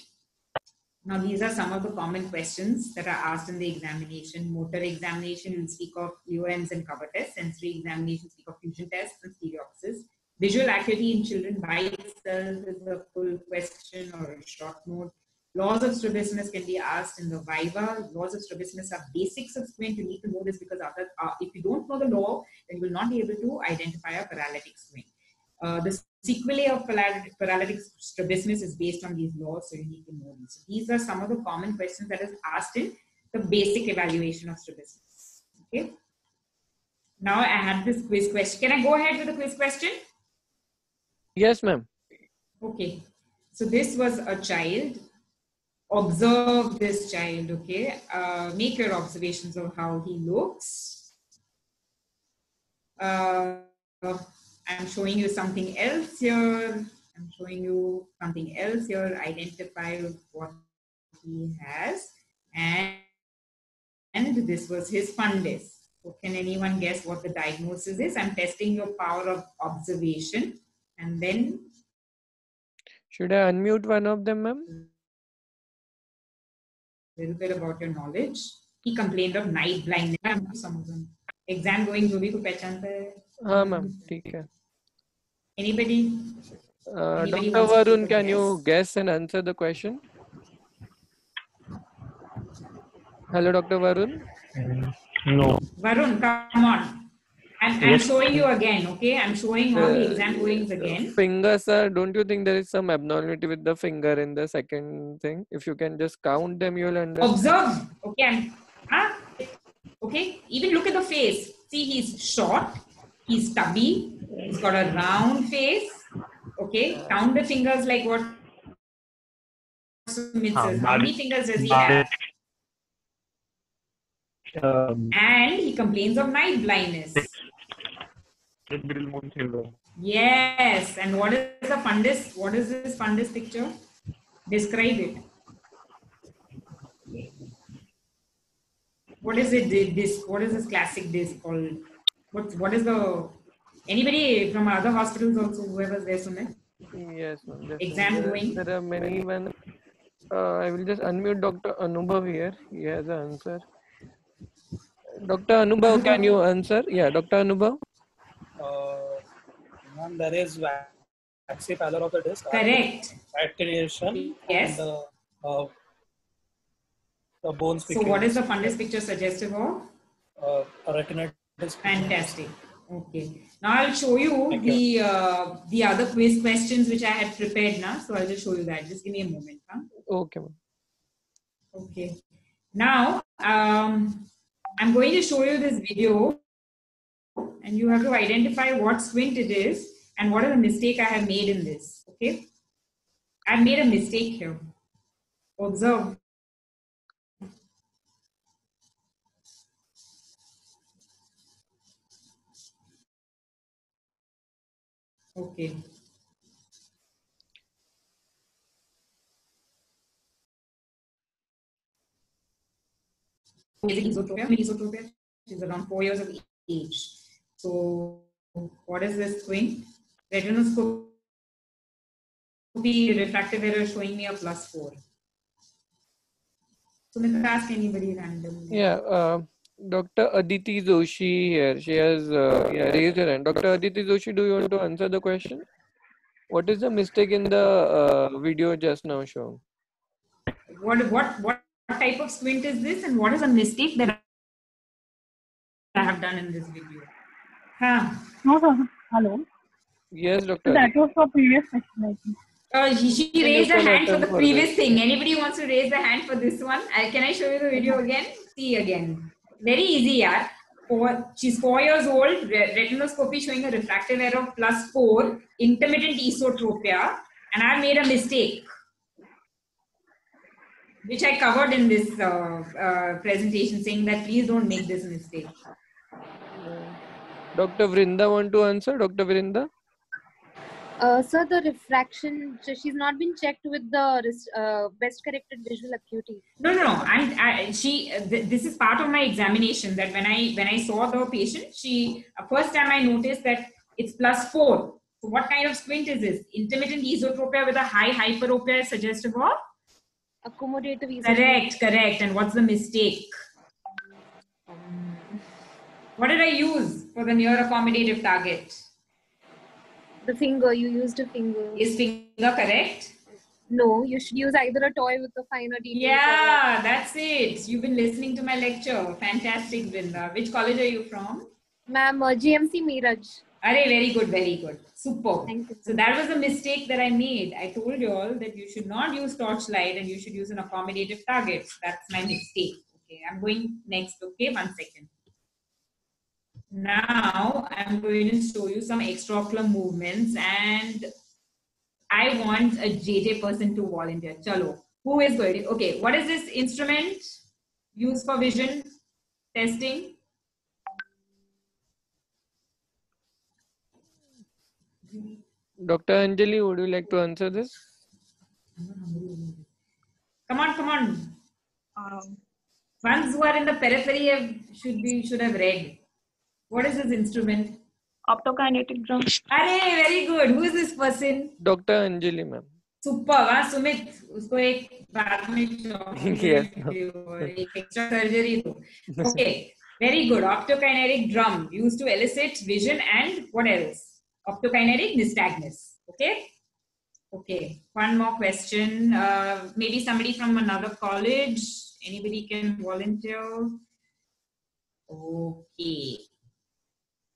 Now, these are some of the common questions that are asked in the examination. Motor examination will speak of EOMs and cover tests. Sensory examination speak of fusion tests and stereopsis. Visual acuity in children by itself is a full question or a short note. Laws of strabismus can be asked in the Viva. Laws of strabismus are basics of squint. You need to know this because other, uh, if you don't know the law, then you will not be able to identify a paralytic squint. Uh, the sequelae of paralytic, paralytic strabismus is based on these laws, so you need to know these. So these are some of the common questions that is asked in the basic evaluation of strabismus. Okay. Now I have this quiz question. Can I go ahead with the quiz question? Yes, ma'am. Okay. So this was a child observe this child, okay? Uh, make your observations of how he looks. Uh, I'm showing you something else here. I'm showing you something else here. Identify what he has. And, and this was his fundus. So can anyone guess what the diagnosis is? I'm testing your power of observation. And then... Should I unmute one of them, ma'am? little bit about your knowledge. He complained of night blindness. Some of them. Exam going जो भी को पहचानता है. हाँ ma'am ठीक है. Anybody? Uh, Anybody Dr. Varun, can you guess and answer the question? Hello, Dr. Varun. No. Varun, come on. I'm, I'm showing you again, okay? I'm showing all the exam goings again. Finger, sir, don't you think there is some abnormality with the finger in the second thing? If you can just count them, you'll understand. Observe, okay? I'm, huh? Okay, even look at the face. See, he's short, he's stubby, he's got a round face. Okay, count the fingers like what Sumit says. How many fingers does he have? Um, And he complains of night blindness. middle moon silver. Yes, and what is the fundus? What is this fundus picture? Describe it. What is it? This what is this classic disc called? What what is the anybody from other hospitals also whoever's there Sumit? Yes, ma'am. Exam There- going? There are many one. Uh, I will just unmute Dr. Anubhav here. He has an answer. Dr. Anubhav, can you answer? Yeah, Dr. Anubhav. uh, ma'am, there is va- waxy pallor of the disc, Correct. actination, Yes. and the, uh, the bones So what is the fundus picture suggestive of? uh, retinitis? Fantastic. Okay. Now I'll show you Thank the uh, the other quiz questions which I had prepared now. So I'll just show you that. Just give me a moment. Huh? Okay. Okay. Now um, I'm going to show you this video, and you have to identify what squint it is and what are the mistake I have made in this. Okay. I've made a mistake here. Observe. Okay. basic esotropia, esotropia, which is around four years of age. So, what is this doing? Retinoscopy refractive error showing me a plus four. So, let me ask anybody randomly. Yeah, uh, Dr. Aditi Joshi here. She has uh, yeah, raised her hand. Dr. Aditi Joshi, do you want to answer the question? What is the mistake in the uh, video just now shown? What, what, what type of squint is this, and what is a mistake that I have done in this video? Huh. No, sir. Hello. Yes, So Dr. that was for previous question, I think. Uh, she she raised her hand for the attempt for previous that. thing. Anybody wants to raise the hand for this one? I, can I show you the video again? See again. Very easy, yeah. Four, she's four years old. Retinoscopy showing a refractive error of plus four. Intermittent esotropia, and I made a mistake, which I covered in this uh, uh, presentation, saying that please don't make this mistake. Dr. Vrinda want to answer? Dr. Vrinda? Uh, sir, the refraction, so she's not been checked with the uh, best corrected visual acuity. No, no, no. I'm, I, she. Uh, th- this is part of my examination. That when I when I saw the patient, she uh, first time I noticed that it's plus four. So what kind of squint is this? Intermittent esotropia with a high hyperopia is suggestive of? Accommodative is Correct, correct. And what's the mistake? What did I use for the near accommodative target? The finger, you used a finger. Is finger correct? No, you should use either a toy with a finer detail. Yeah, that's it. You've been listening to my lecture. Fantastic, Brinda. Which college are you from? Ma'am, uh, GMC Miraj. Are very good, very good. Super. Thank you. So that was a mistake that I made. I told you all that you should not use torchlight and you should use an accommodative target. That's my mistake. Okay, I'm going next. Okay, one second. Now I'm going to show you some extraocular movements and I want a JJ person to volunteer. Chalo. Who is going? to, Okay, what is this instrument used for vision testing? Dr. Anjali, would you like to answer this? Come on, come on. Um, Ones who are in the periphery have, should be should have read. What is this instrument? optokinetic drum. अरे very good. Who is this person? Dr. Anjali, ma'am. Super. हाँ सुमित उसको एक बाद में job Yes. एक extra surgery दो. Okay. Very good. Optokinetic drum used to elicit vision and what else? Optokinetic nystagmus. Okay. Okay. One more question. Uh, maybe somebody from another college. Anybody can volunteer. Okay.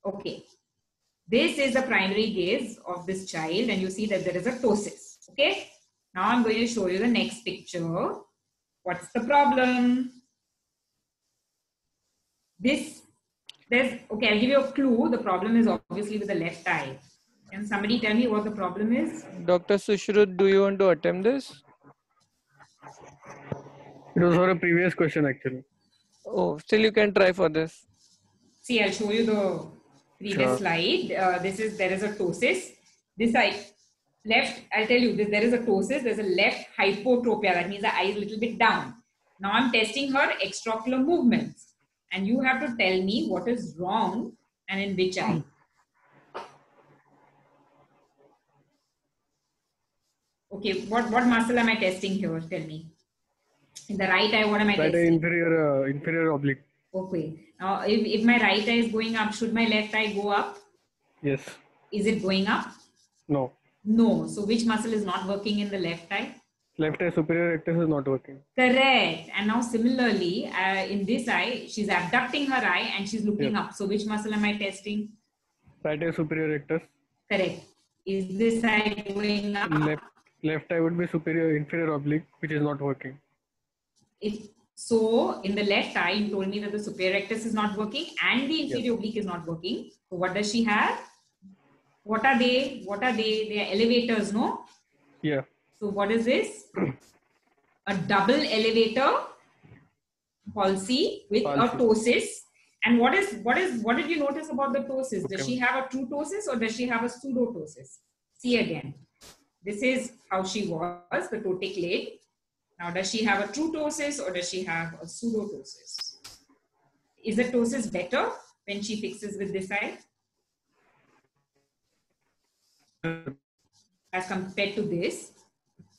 Okay. This is the primary gaze of this child, and you see that there is a ptosis. Okay. Now I'm going to show you the next picture. What's the problem? This, there's, okay, I'll give you a clue. The problem is obviously with the left eye. Can somebody tell me what the problem is? Dr. Sushrut, do you want to attempt this? It was for a previous question actually. Oh, still you can try for this. See, I'll show you the previous Sure. slide. Uh, this is there is a ptosis. This side, left. I'll tell you this. There is a ptosis. There's a left hypotropia. That means the eye is a little bit down. Now I'm testing her extraocular movements, and you have to tell me what is wrong and in which eye. Okay, what what muscle am I testing here? Tell me. In the right eye, what am I Right eye testing? inferior uh, inferior oblique. Okay. Now, if, if my right eye is going up, should my left eye go up? Yes. Is it going up? No. No. So which muscle is not working in the left eye? Left eye superior rectus is not working. Correct. And now similarly, uh, in this eye, she's abducting her eye and she's looking Yeah. up. So which muscle am I testing? Right eye superior rectus. Correct. Is this eye going up? Left left eye would be superior inferior oblique, which is not working. If so, in the left eye, you told me that the superior rectus is not working and the inferior oblique is not working. So what does she have? What are they? What are they? They are elevators, no? Yeah. So what is this? A double elevator palsy with a ptosis. And what is what is what did you notice about the ptosis? Does she have a true ptosis or does she have a pseudoptosis? See again. This is how she was, the ptotic lid. Now, does she have a true ptosis or does she have a pseudoptosis? Is the ptosis better when she fixes with this eye as compared to this?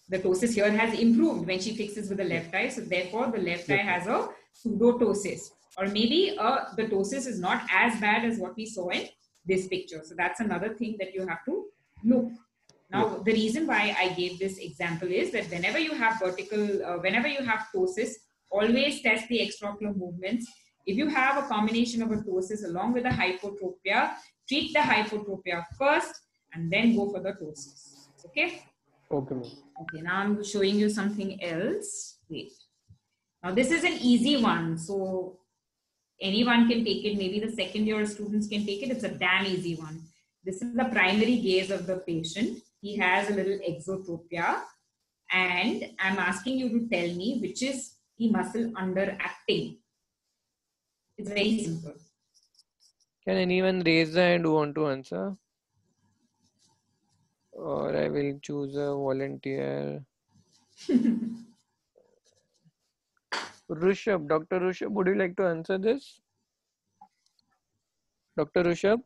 The ptosis here has improved when she fixes with the left eye. So therefore, the left eye has a pseudoptosis. Or maybe uh, the ptosis is not as bad as what we saw in this picture. So that's another thing that you have to look. Now, the reason why I gave this example is that whenever you have vertical, uh, whenever you have ptosis, always test the extraocular movements. If you have a combination of a ptosis along with a hypotropia, treat the hypotropia first and then go for the ptosis. Okay? Okay. Okay, now I'm showing you something else. Wait. Now this is an easy one. So anyone can take it. Maybe the second year students can take it. It's a damn easy one. This is the primary gaze of the patient. He has a little exotropia. And I'm asking you to tell me which is the muscle underacting. It's very hmm. simple. Can anyone raise the hand who want to answer? Or I will choose a volunteer. Rishabh, Dr. Rishabh, would you like to answer this? Dr. Rishabh?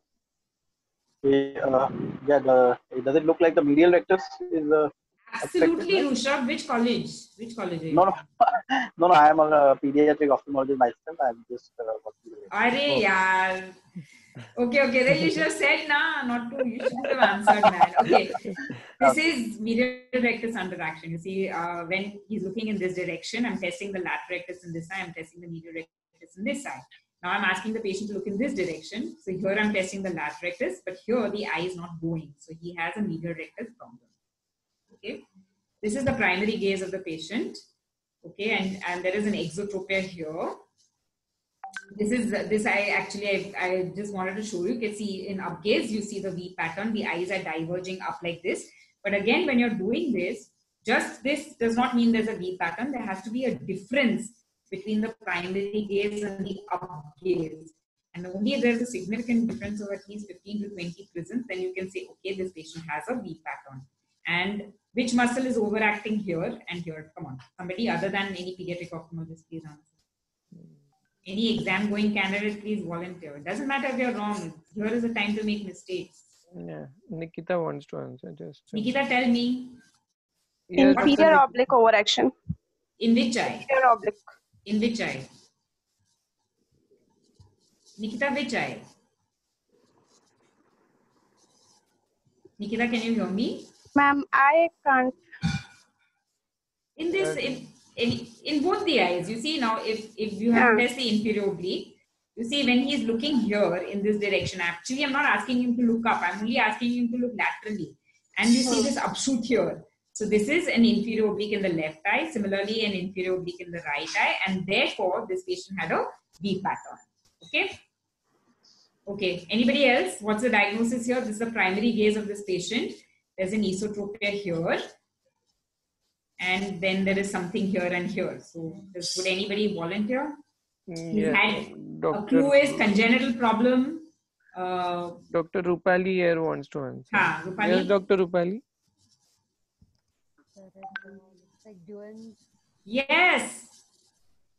Yeah, uh, yeah the, does it look like the medial rectus is uh, Absolutely, Rushabh. Which college? Which college no, no, no, no, I am a pediatric ophthalmologist myself. I'm just uh, working. Arey yaar. Okay, okay. Then you should have said nah, not to. You should have answered man. Okay. This is medial rectus underaction. You see, uh, when he's looking in this direction, I'm testing the lateral rectus in this side. I'm testing the medial rectus in this eye. Now I'm asking the patient to look in this direction. So here I'm testing the lateral rectus, but here the eye is not going. So he has a medial rectus problem. Okay. This is the primary gaze of the patient. Okay, and, and there is an exotropia here this is this I actually I, I just wanted to show you. You can see in up gaze, you see the V pattern. The eyes are diverging up like this. But again, when you're doing this, just this does not mean there's a V pattern. There has to be a difference between the primary gaze and the up gaze. And only if there's a significant difference of at least 15 to 20 prisms, then you can say, okay, this patient has a V pattern. And which muscle is overacting here and here? Come on, somebody other than any pediatric ophthalmologist, please answer any exam going candidate, please volunteer. It doesn't matter if you're wrong. Here is the time to make mistakes. Yeah, Nikita wants to answer just. Nikita, tell me, Yes, Inferior oblique overaction. in which eye? Inferior oblique. In which eye? Nikita, which eye? Nikita, can you hear me? Ma'am, I can't. In this, in, in, in both the eyes, you see now, if, if you have Yeah. test the inferior oblique, You see, when he's looking here in this direction, actually, I'm not asking him to look up. I'm only asking him to look laterally. And you see hmm. this upshoot here. So this is an inferior oblique in the left eye, similarly an inferior oblique in the right eye, and therefore this patient had a V pattern. Okay. Okay. Anybody else? What's the diagnosis here? This is the primary gaze of this patient. There's an esotropia here, and then there is something here and here. So, does, would anybody volunteer? Mm, Yeah, had a Doctor clue is congenital problem. Uh, Doctor Rupali here wants to answer. ha, Rupali. Yes, Doctor Rupali. Like Yes.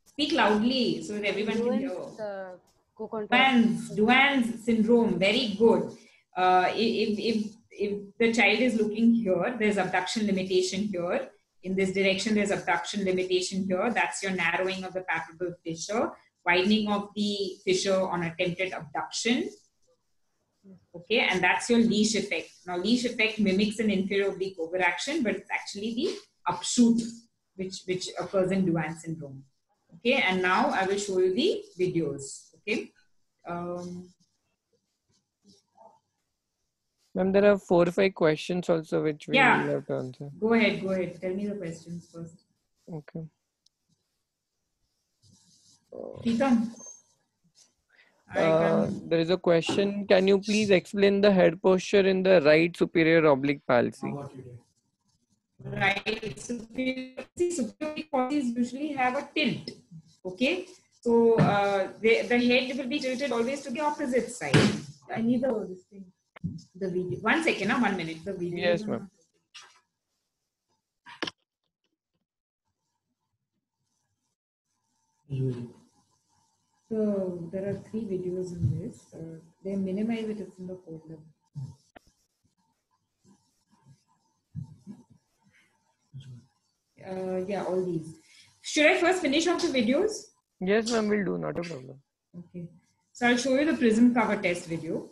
Speak loudly so that everyone can hear. Duane's uh, co-contract. Duane's, Duane's syndrome, very good. Uh, if, if, if the child is looking here, there's abduction limitation here. In this direction, there's abduction limitation here. That's your narrowing of the palpebral fissure, widening of the fissure on attempted abduction. Okay, and that's your leash effect. Now, leash effect mimics an inferior oblique overaction, but it's actually the upshoot which, which occurs in Duane syndrome. Okay, and now I will show you the videos. Okay. Um, Ma'am, there are four or five questions also which we Yeah. will have to answer. go ahead, go ahead. Tell me the questions first. Okay. Pritam. I Uh, there is a question. Can you please explain the head posture in the right superior oblique palsy? right. Superior, see, superior bodies usually have a tilt. Okay. So uh, the, the head will be tilted always to the opposite side. I need the this thing. The video. One second, now one minute. The video. Yes, is ma'am. not- So there are three videos in this. Uh, they minimize it. It's in the folder. Uh, yeah, all these. Should I first finish off the videos? Yes, ma'am, we'll do. Not a problem. Okay. So I'll show you the prism cover test video.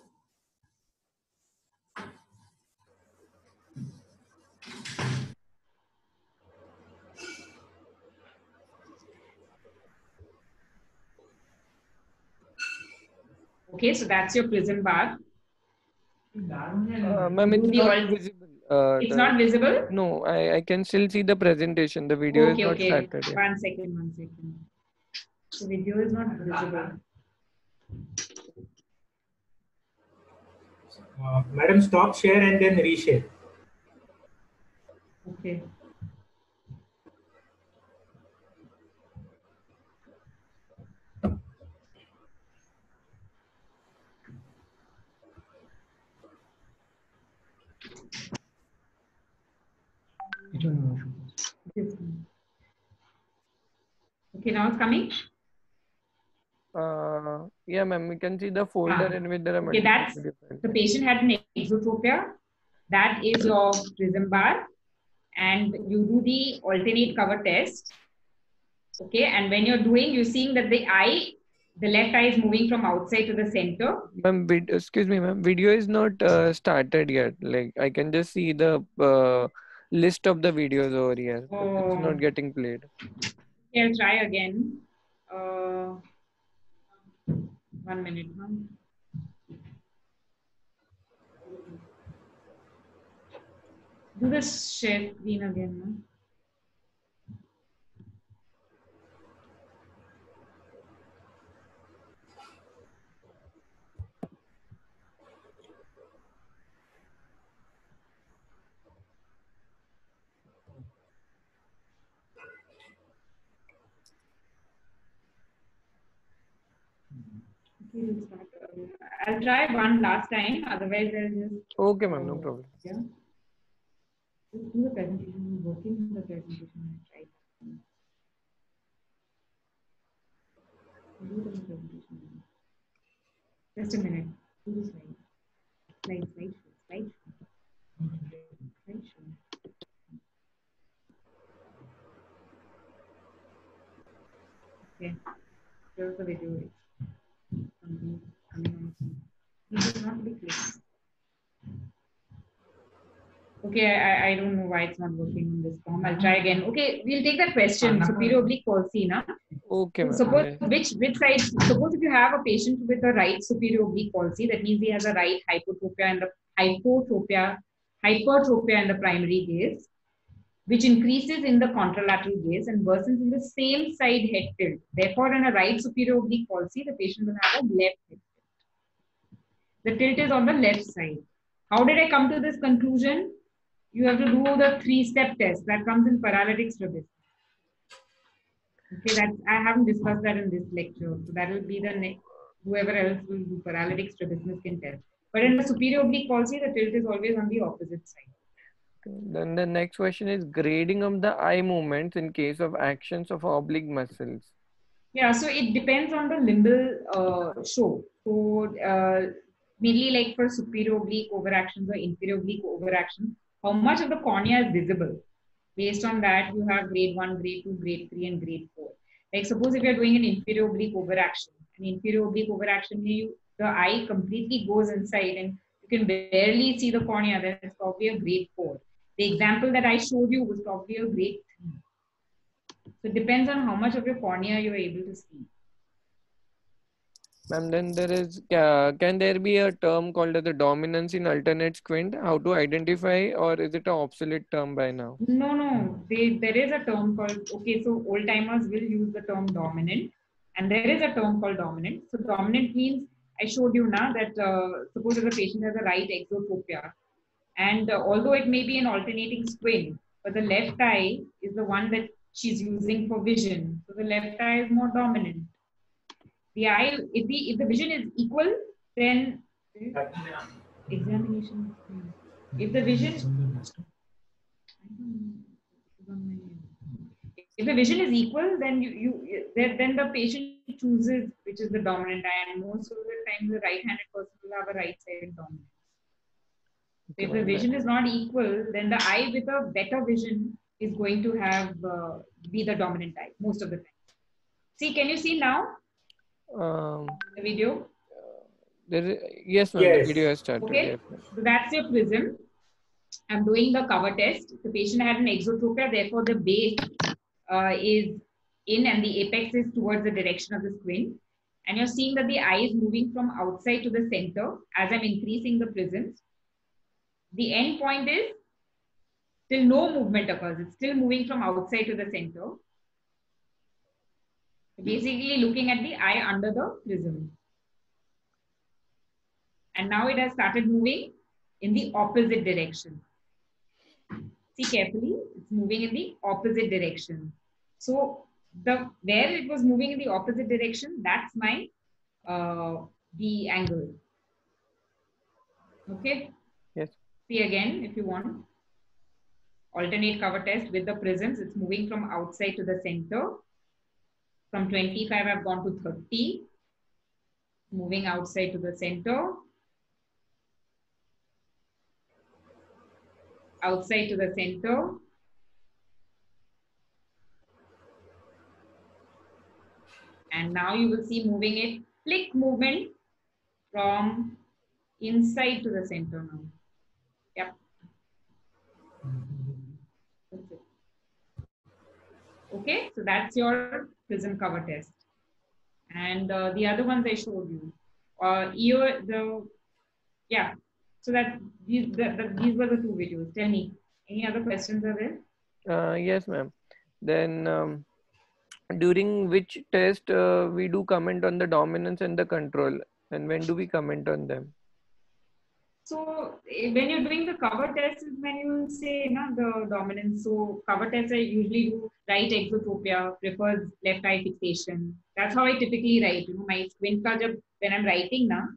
Okay, so that's your prism bar. Uh, ma'am, it's not al- visible. Uh, It's the- not visible? No, I, I can still see the presentation. The video okay, is not okay. started yet. One second, one second. The video is not visible. Uh, madam, stop share and then reshare. Okay. This one. Okay, now it's coming. Uh, yeah, ma'am, we can see the folder Ah, in which there are okay, that's-. The patient had an exotropia. That is your prism bar. And you do the alternate cover test. Okay, and when you're doing, you're seeing that the eye, the left eye is moving from outside to the center. Ma'am, excuse me, ma'am. Video is not uh, started yet. Like I can just see the uh, list of the videos over here. but It's Oh. not getting played. Okay, I'll try again. Uh, one minute. Huh? Do the share screen again. No? I'll try one last time. Otherwise, I'll just Okay, ma'am, no problem. yeah. Just do the presentation. Working on the presentation. Right. Do the presentation. Just a minute. Do the slide. Slide, slide, slide. Slide show. Okay. Here's the video. Something coming on screen. It is not be clear. Okay, I, I don't know why it's not working on this form. I'll try again. Okay, we'll take that question. Superior oblique palsy, na? Okay, So suppose Yeah. which which side? Suppose if you have a patient with a right superior oblique palsy, that means he has a right hypotropia and the hypotropia, hypertropia in the primary gaze, which increases in the contralateral gaze and worsens in the same side head tilt. Therefore, in a right superior oblique palsy, the patient will have a left head tilt. The tilt is on the left side. How did I come to this conclusion? You have to do the three-step test that comes in paralytic strabismus. Okay, that's I haven't discussed that in this lecture. So that will be the next. Whoever else will do paralytic strabismus can tell. But in the superior oblique palsy, the tilt is always on the opposite side. Then the next question is grading of the eye movements in case of actions of oblique muscles. Yeah, so it depends on the limbal uh, show. So uh, mainly like for superior oblique overactions or inferior oblique overactions, how much of the cornea is visible? Based on that, you have grade one, grade two, grade three, and grade four. Like suppose if you're doing an inferior oblique overaction, an inferior oblique overaction, you the eye completely goes inside and you can barely see the cornea. Then it's probably a grade four. The example that I showed you was probably a grade three. So it depends on how much of your cornea you're able to see. Ma'am, then there is, uh, can there be a term called as the dominance in alternate squint? How to identify or is it an obsolete term by now? No, no. They, there is a term called, okay, so old timers will use the term dominant. And there is a term called dominant. So dominant means, I showed you now that uh, suppose if the patient has a right exotropia. And uh, although it may be an alternating squint, but the left eye is the one that she's using for vision. So the left eye is more dominant. The eye, if the, if the vision is equal, then examination. If the vision, if the vision is equal, then you, you then, then the patient chooses which is the dominant eye, and most of the time the right-handed person will have a right-sided dominant. So if the vision is not equal, then the eye with a better vision is going to have uh, be the dominant eye most of the time. See, can you see now Um, the video? there is, yes, ma'am, Yes. the video has started. Okay. yes. So that's your prism. I'm doing the cover test. The patient had an exotropia, therefore the base uh, is in and the apex is towards the direction of the squint. And you're seeing that the eye is moving from outside to the center as I'm increasing the prisms. The end point is still no movement occurs. It's still moving from outside to the center. Basically looking at the eye under the prism. And now it has started moving in the opposite direction. See carefully, it's moving in the opposite direction. So the where it was moving in the opposite direction, that's my uh, the angle. Okay. See again if you want. Alternate cover test with the prisms. It's moving from outside to the center. From 25, I've gone to 30. Moving outside to the center. outside to the center. And now you will see moving it, flick movement from inside to the center now. Yep. That's it. Okay, so that's your prism cover test. And uh, the other ones I showed you. Uh, ear, the, yeah, so that these the, the, these were the two videos. Tell me, any other questions are there? Uh, yes, ma'am. Then um, during which test uh, we do comment on the dominance and the control, and when do we comment on them? So eh, when you're doing the cover test when you say na, the dominance. So cover tests I usually do right exotropia, prefers left eye fixation. That's how I typically write. You know, my squint when I'm writing now,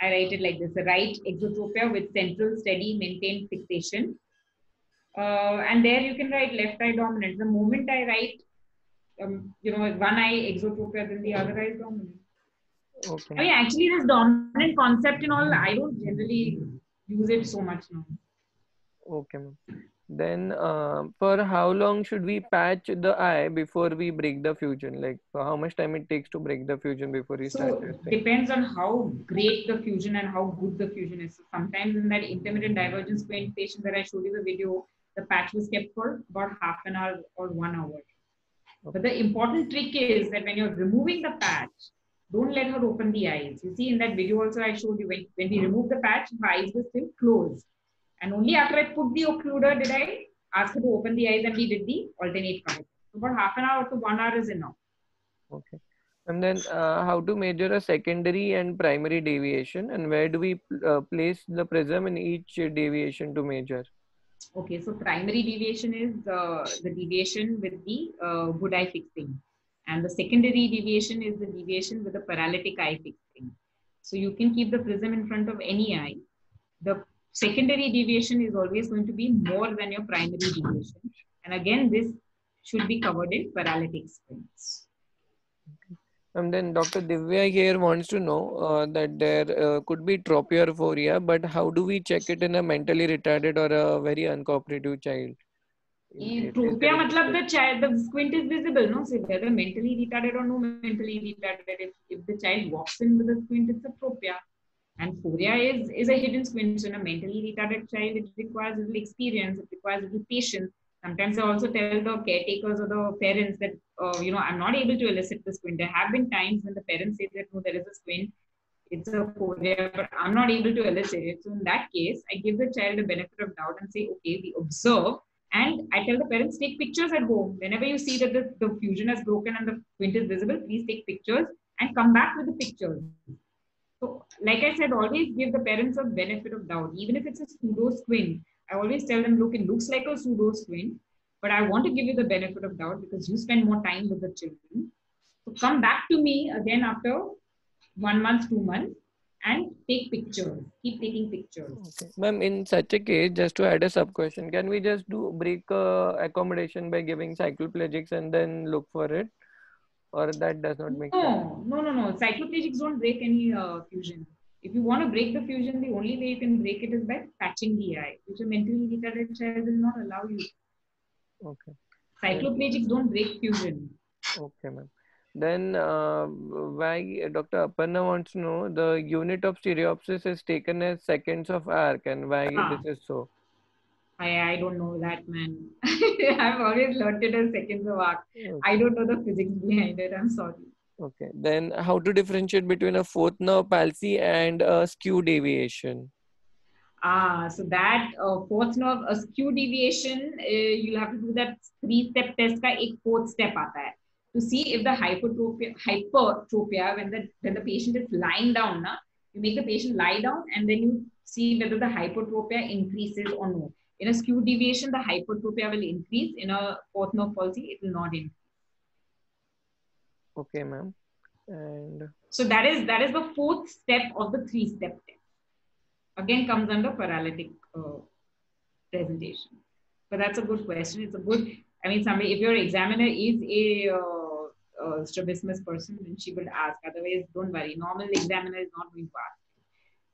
I write it like this: right exotropia with central steady maintained fixation. Uh, and there you can write left eye dominant. The moment I write, um, you know, one eye exotropia, then the other eye is dominant. Okay. I mean, actually, this dominant concept and all, I don't generally use it so much now. Okay, ma'am. Then uh, for how long should we patch the eye before we break the fusion? Like for how much time it takes to break the fusion before we start So depends on how great the fusion and how good the fusion is. So sometimes in that intermittent divergence squint patient that I showed you the video, the patch was kept for about half an hour or one hour. But the important trick is that when you're removing the patch, don't let her open the eyes. You see in that video also I showed you when, when we removed the patch, her eyes were still closed. And only after I put the occluder did I ask her to open the eyes and we did the alternate correction. So about half an hour to one hour is enough. Okay. And then uh, how to measure a secondary and primary deviation and where do we uh, place the prism in each deviation to measure? Okay, so primary deviation is uh, the deviation with the uh, good eye fixing. And the secondary deviation is the deviation with the paralytic eye fixing. So you can keep the prism in front of any eye. The secondary deviation is always going to be more than your primary deviation. And again, this should be covered in paralytic squints. And then Dr. Divya here wants to know uh, that there uh, could be tropiophoria, but how do we check it in a mentally retarded or a very uncooperative child? ये If- if Tropia there is- matlab the child, the squint is visible, no? So whether mentally retarded or no mentally retarded, if, if the child walks in with a squint, it's a tropia. And phoria is, is a hidden squint. So in a mentally retarded child, it requires a little experience, it requires a little patience. Sometimes I also tell the caretakers or the parents that, uh, you know, I'm not able to elicit the squint. There have been times when the parents say that, no, there is a squint, it's a phoria, but I'm not able to elicit it. So in that case, I give the child a benefit of doubt and say, okay, we observe and I tell the parents, take pictures at home. Whenever you see that the, the fusion has broken and the squint is visible, please take pictures and come back with the pictures. So, like I said, always give the parents a benefit of doubt. Even if it's a pseudo squint, I always tell them, look, it looks like a pseudo squint, but I want to give you the benefit of doubt because you spend more time with the children. So, come back to me again after one month, two months, and take pictures. Keep taking pictures. Okay. Ma'am, in such a case, just to add a sub question, can we just do break uh, accommodation by giving cycloplegics and then look for it? Or that does not make sense? No, no, no, no. Cycloplegics don't break any uh, fusion. If you want to break the fusion, the only way you can break it is by patching the eye, which a mentally retarded child will not allow you. Okay. Cycloplegics don't break fusion. Okay, ma'am. Then uh, why Dr. Aparna wants to know the unit of stereopsis is taken as seconds of arc and why Ah. this is so. I, I don't know that, man. I've always learned it as seconds of arc. Okay. I don't know the physics behind it. I'm sorry. Okay. Then how to differentiate between a fourth nerve palsy and a skew deviation? Ah, so that uh, fourth nerve, a skew deviation, uh, you'll have to do that three-step test. Ka ek fourth step aata hai to see if the hypertropia, hypertropia when the when the patient is lying down, na, you make the patient lie down and then you see whether the hypertropia increases or no. In a skew deviation, the hypertropia will increase. In a fourth nerve palsy, it will not increase. Okay, ma'am. And So that is that is the fourth step of the three-step test. Again, comes under paralytic uh, presentation. But that's a good question. It's a good. I mean, somebody if your examiner is a uh, uh, strabismus person, then she will ask. Otherwise, don't worry. Normal examiner is not going to ask.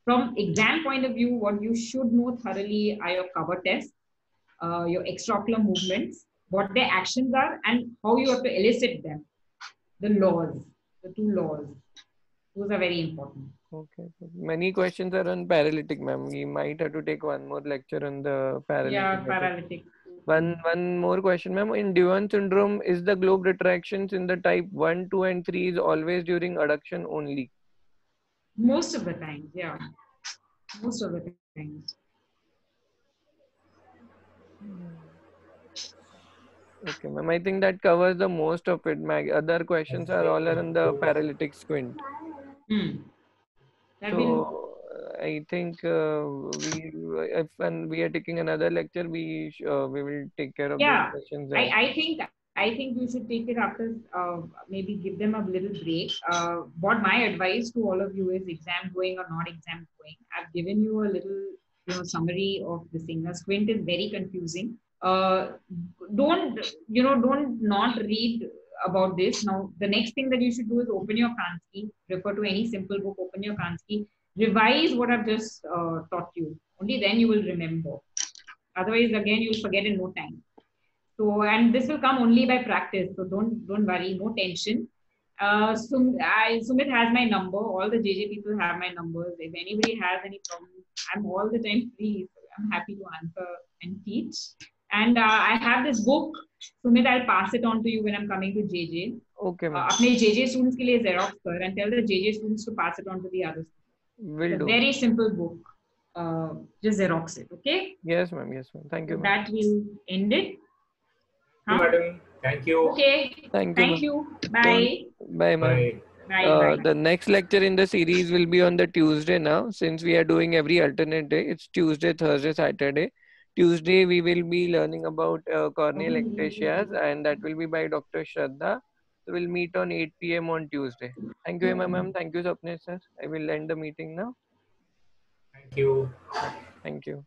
From exam point of view, what you should know thoroughly are your cover tests, uh, your extraocular movements, what their actions are, and how you have to elicit them. The laws, the two laws. Those are very important. okay. Many questions are on paralytic, ma'am. We might have to take one more lecture on the paralytic. Yeah, paralytic. One one more question, ma'am. In Duane syndrome, is the globe retractions in the type 1, 2, and 3 is always during adduction only? Most of the times, yeah. Most of the times. Okay, ma'am. I think that covers the most of it. My other questions are all around the paralytic squint. Hmm. That So I think uh, we if and we are taking another lecture, we uh, we will take care of Yeah, questions. I. I think I think we should take it after uh, maybe give them a little break. Uh, what my advice to all of you is exam going or not exam going. I've given you a little you know summary of the thing. A squint is very confusing. Uh, don't you know? Don't not read about this. Now the next thing that you should do is open your Kanski, refer to any simple book, open your Kanski, revise what I've just uh, taught you. Only then you will remember. Otherwise, again, you'll forget in no time. So, and this will come only by practice. So don't don't worry, no tension. Uh, Sum, I, Sumit has my number. All the JJ people have my numbers. If anybody has any problem, I'm all the time free. So I'm happy to answer and teach. And uh, I have this book Sumit, I'll pass it on to you when I'm coming to JJ. Okay, Uh, ma'am. अपने JJ students के लिए Xerox कर and tell the JJ students to pass it on to the others. Will a do. very simple book. Uh, just Xerox it, okay? Yes, ma'am. Yes, ma'am. Thank you, So ma'am. that will end it. Thank you, madam. Thank you. Okay. Thank you. Thank ma'am. you. Bye. Bye, ma'am. Bye. Bye. Uh, bye. the next lecture in the series will be on the Tuesday now, since we are doing every alternate day. It's Tuesday, Thursday, Saturday. Tuesday, we will be learning about uh, corneal ectasias, and that will be by Dr. Shraddha. So we'll meet on 8 p.m. on Tuesday. Thank you, ma'am. Thank you, Sapnesh sir. I will end the meeting now. Thank you. Thank you.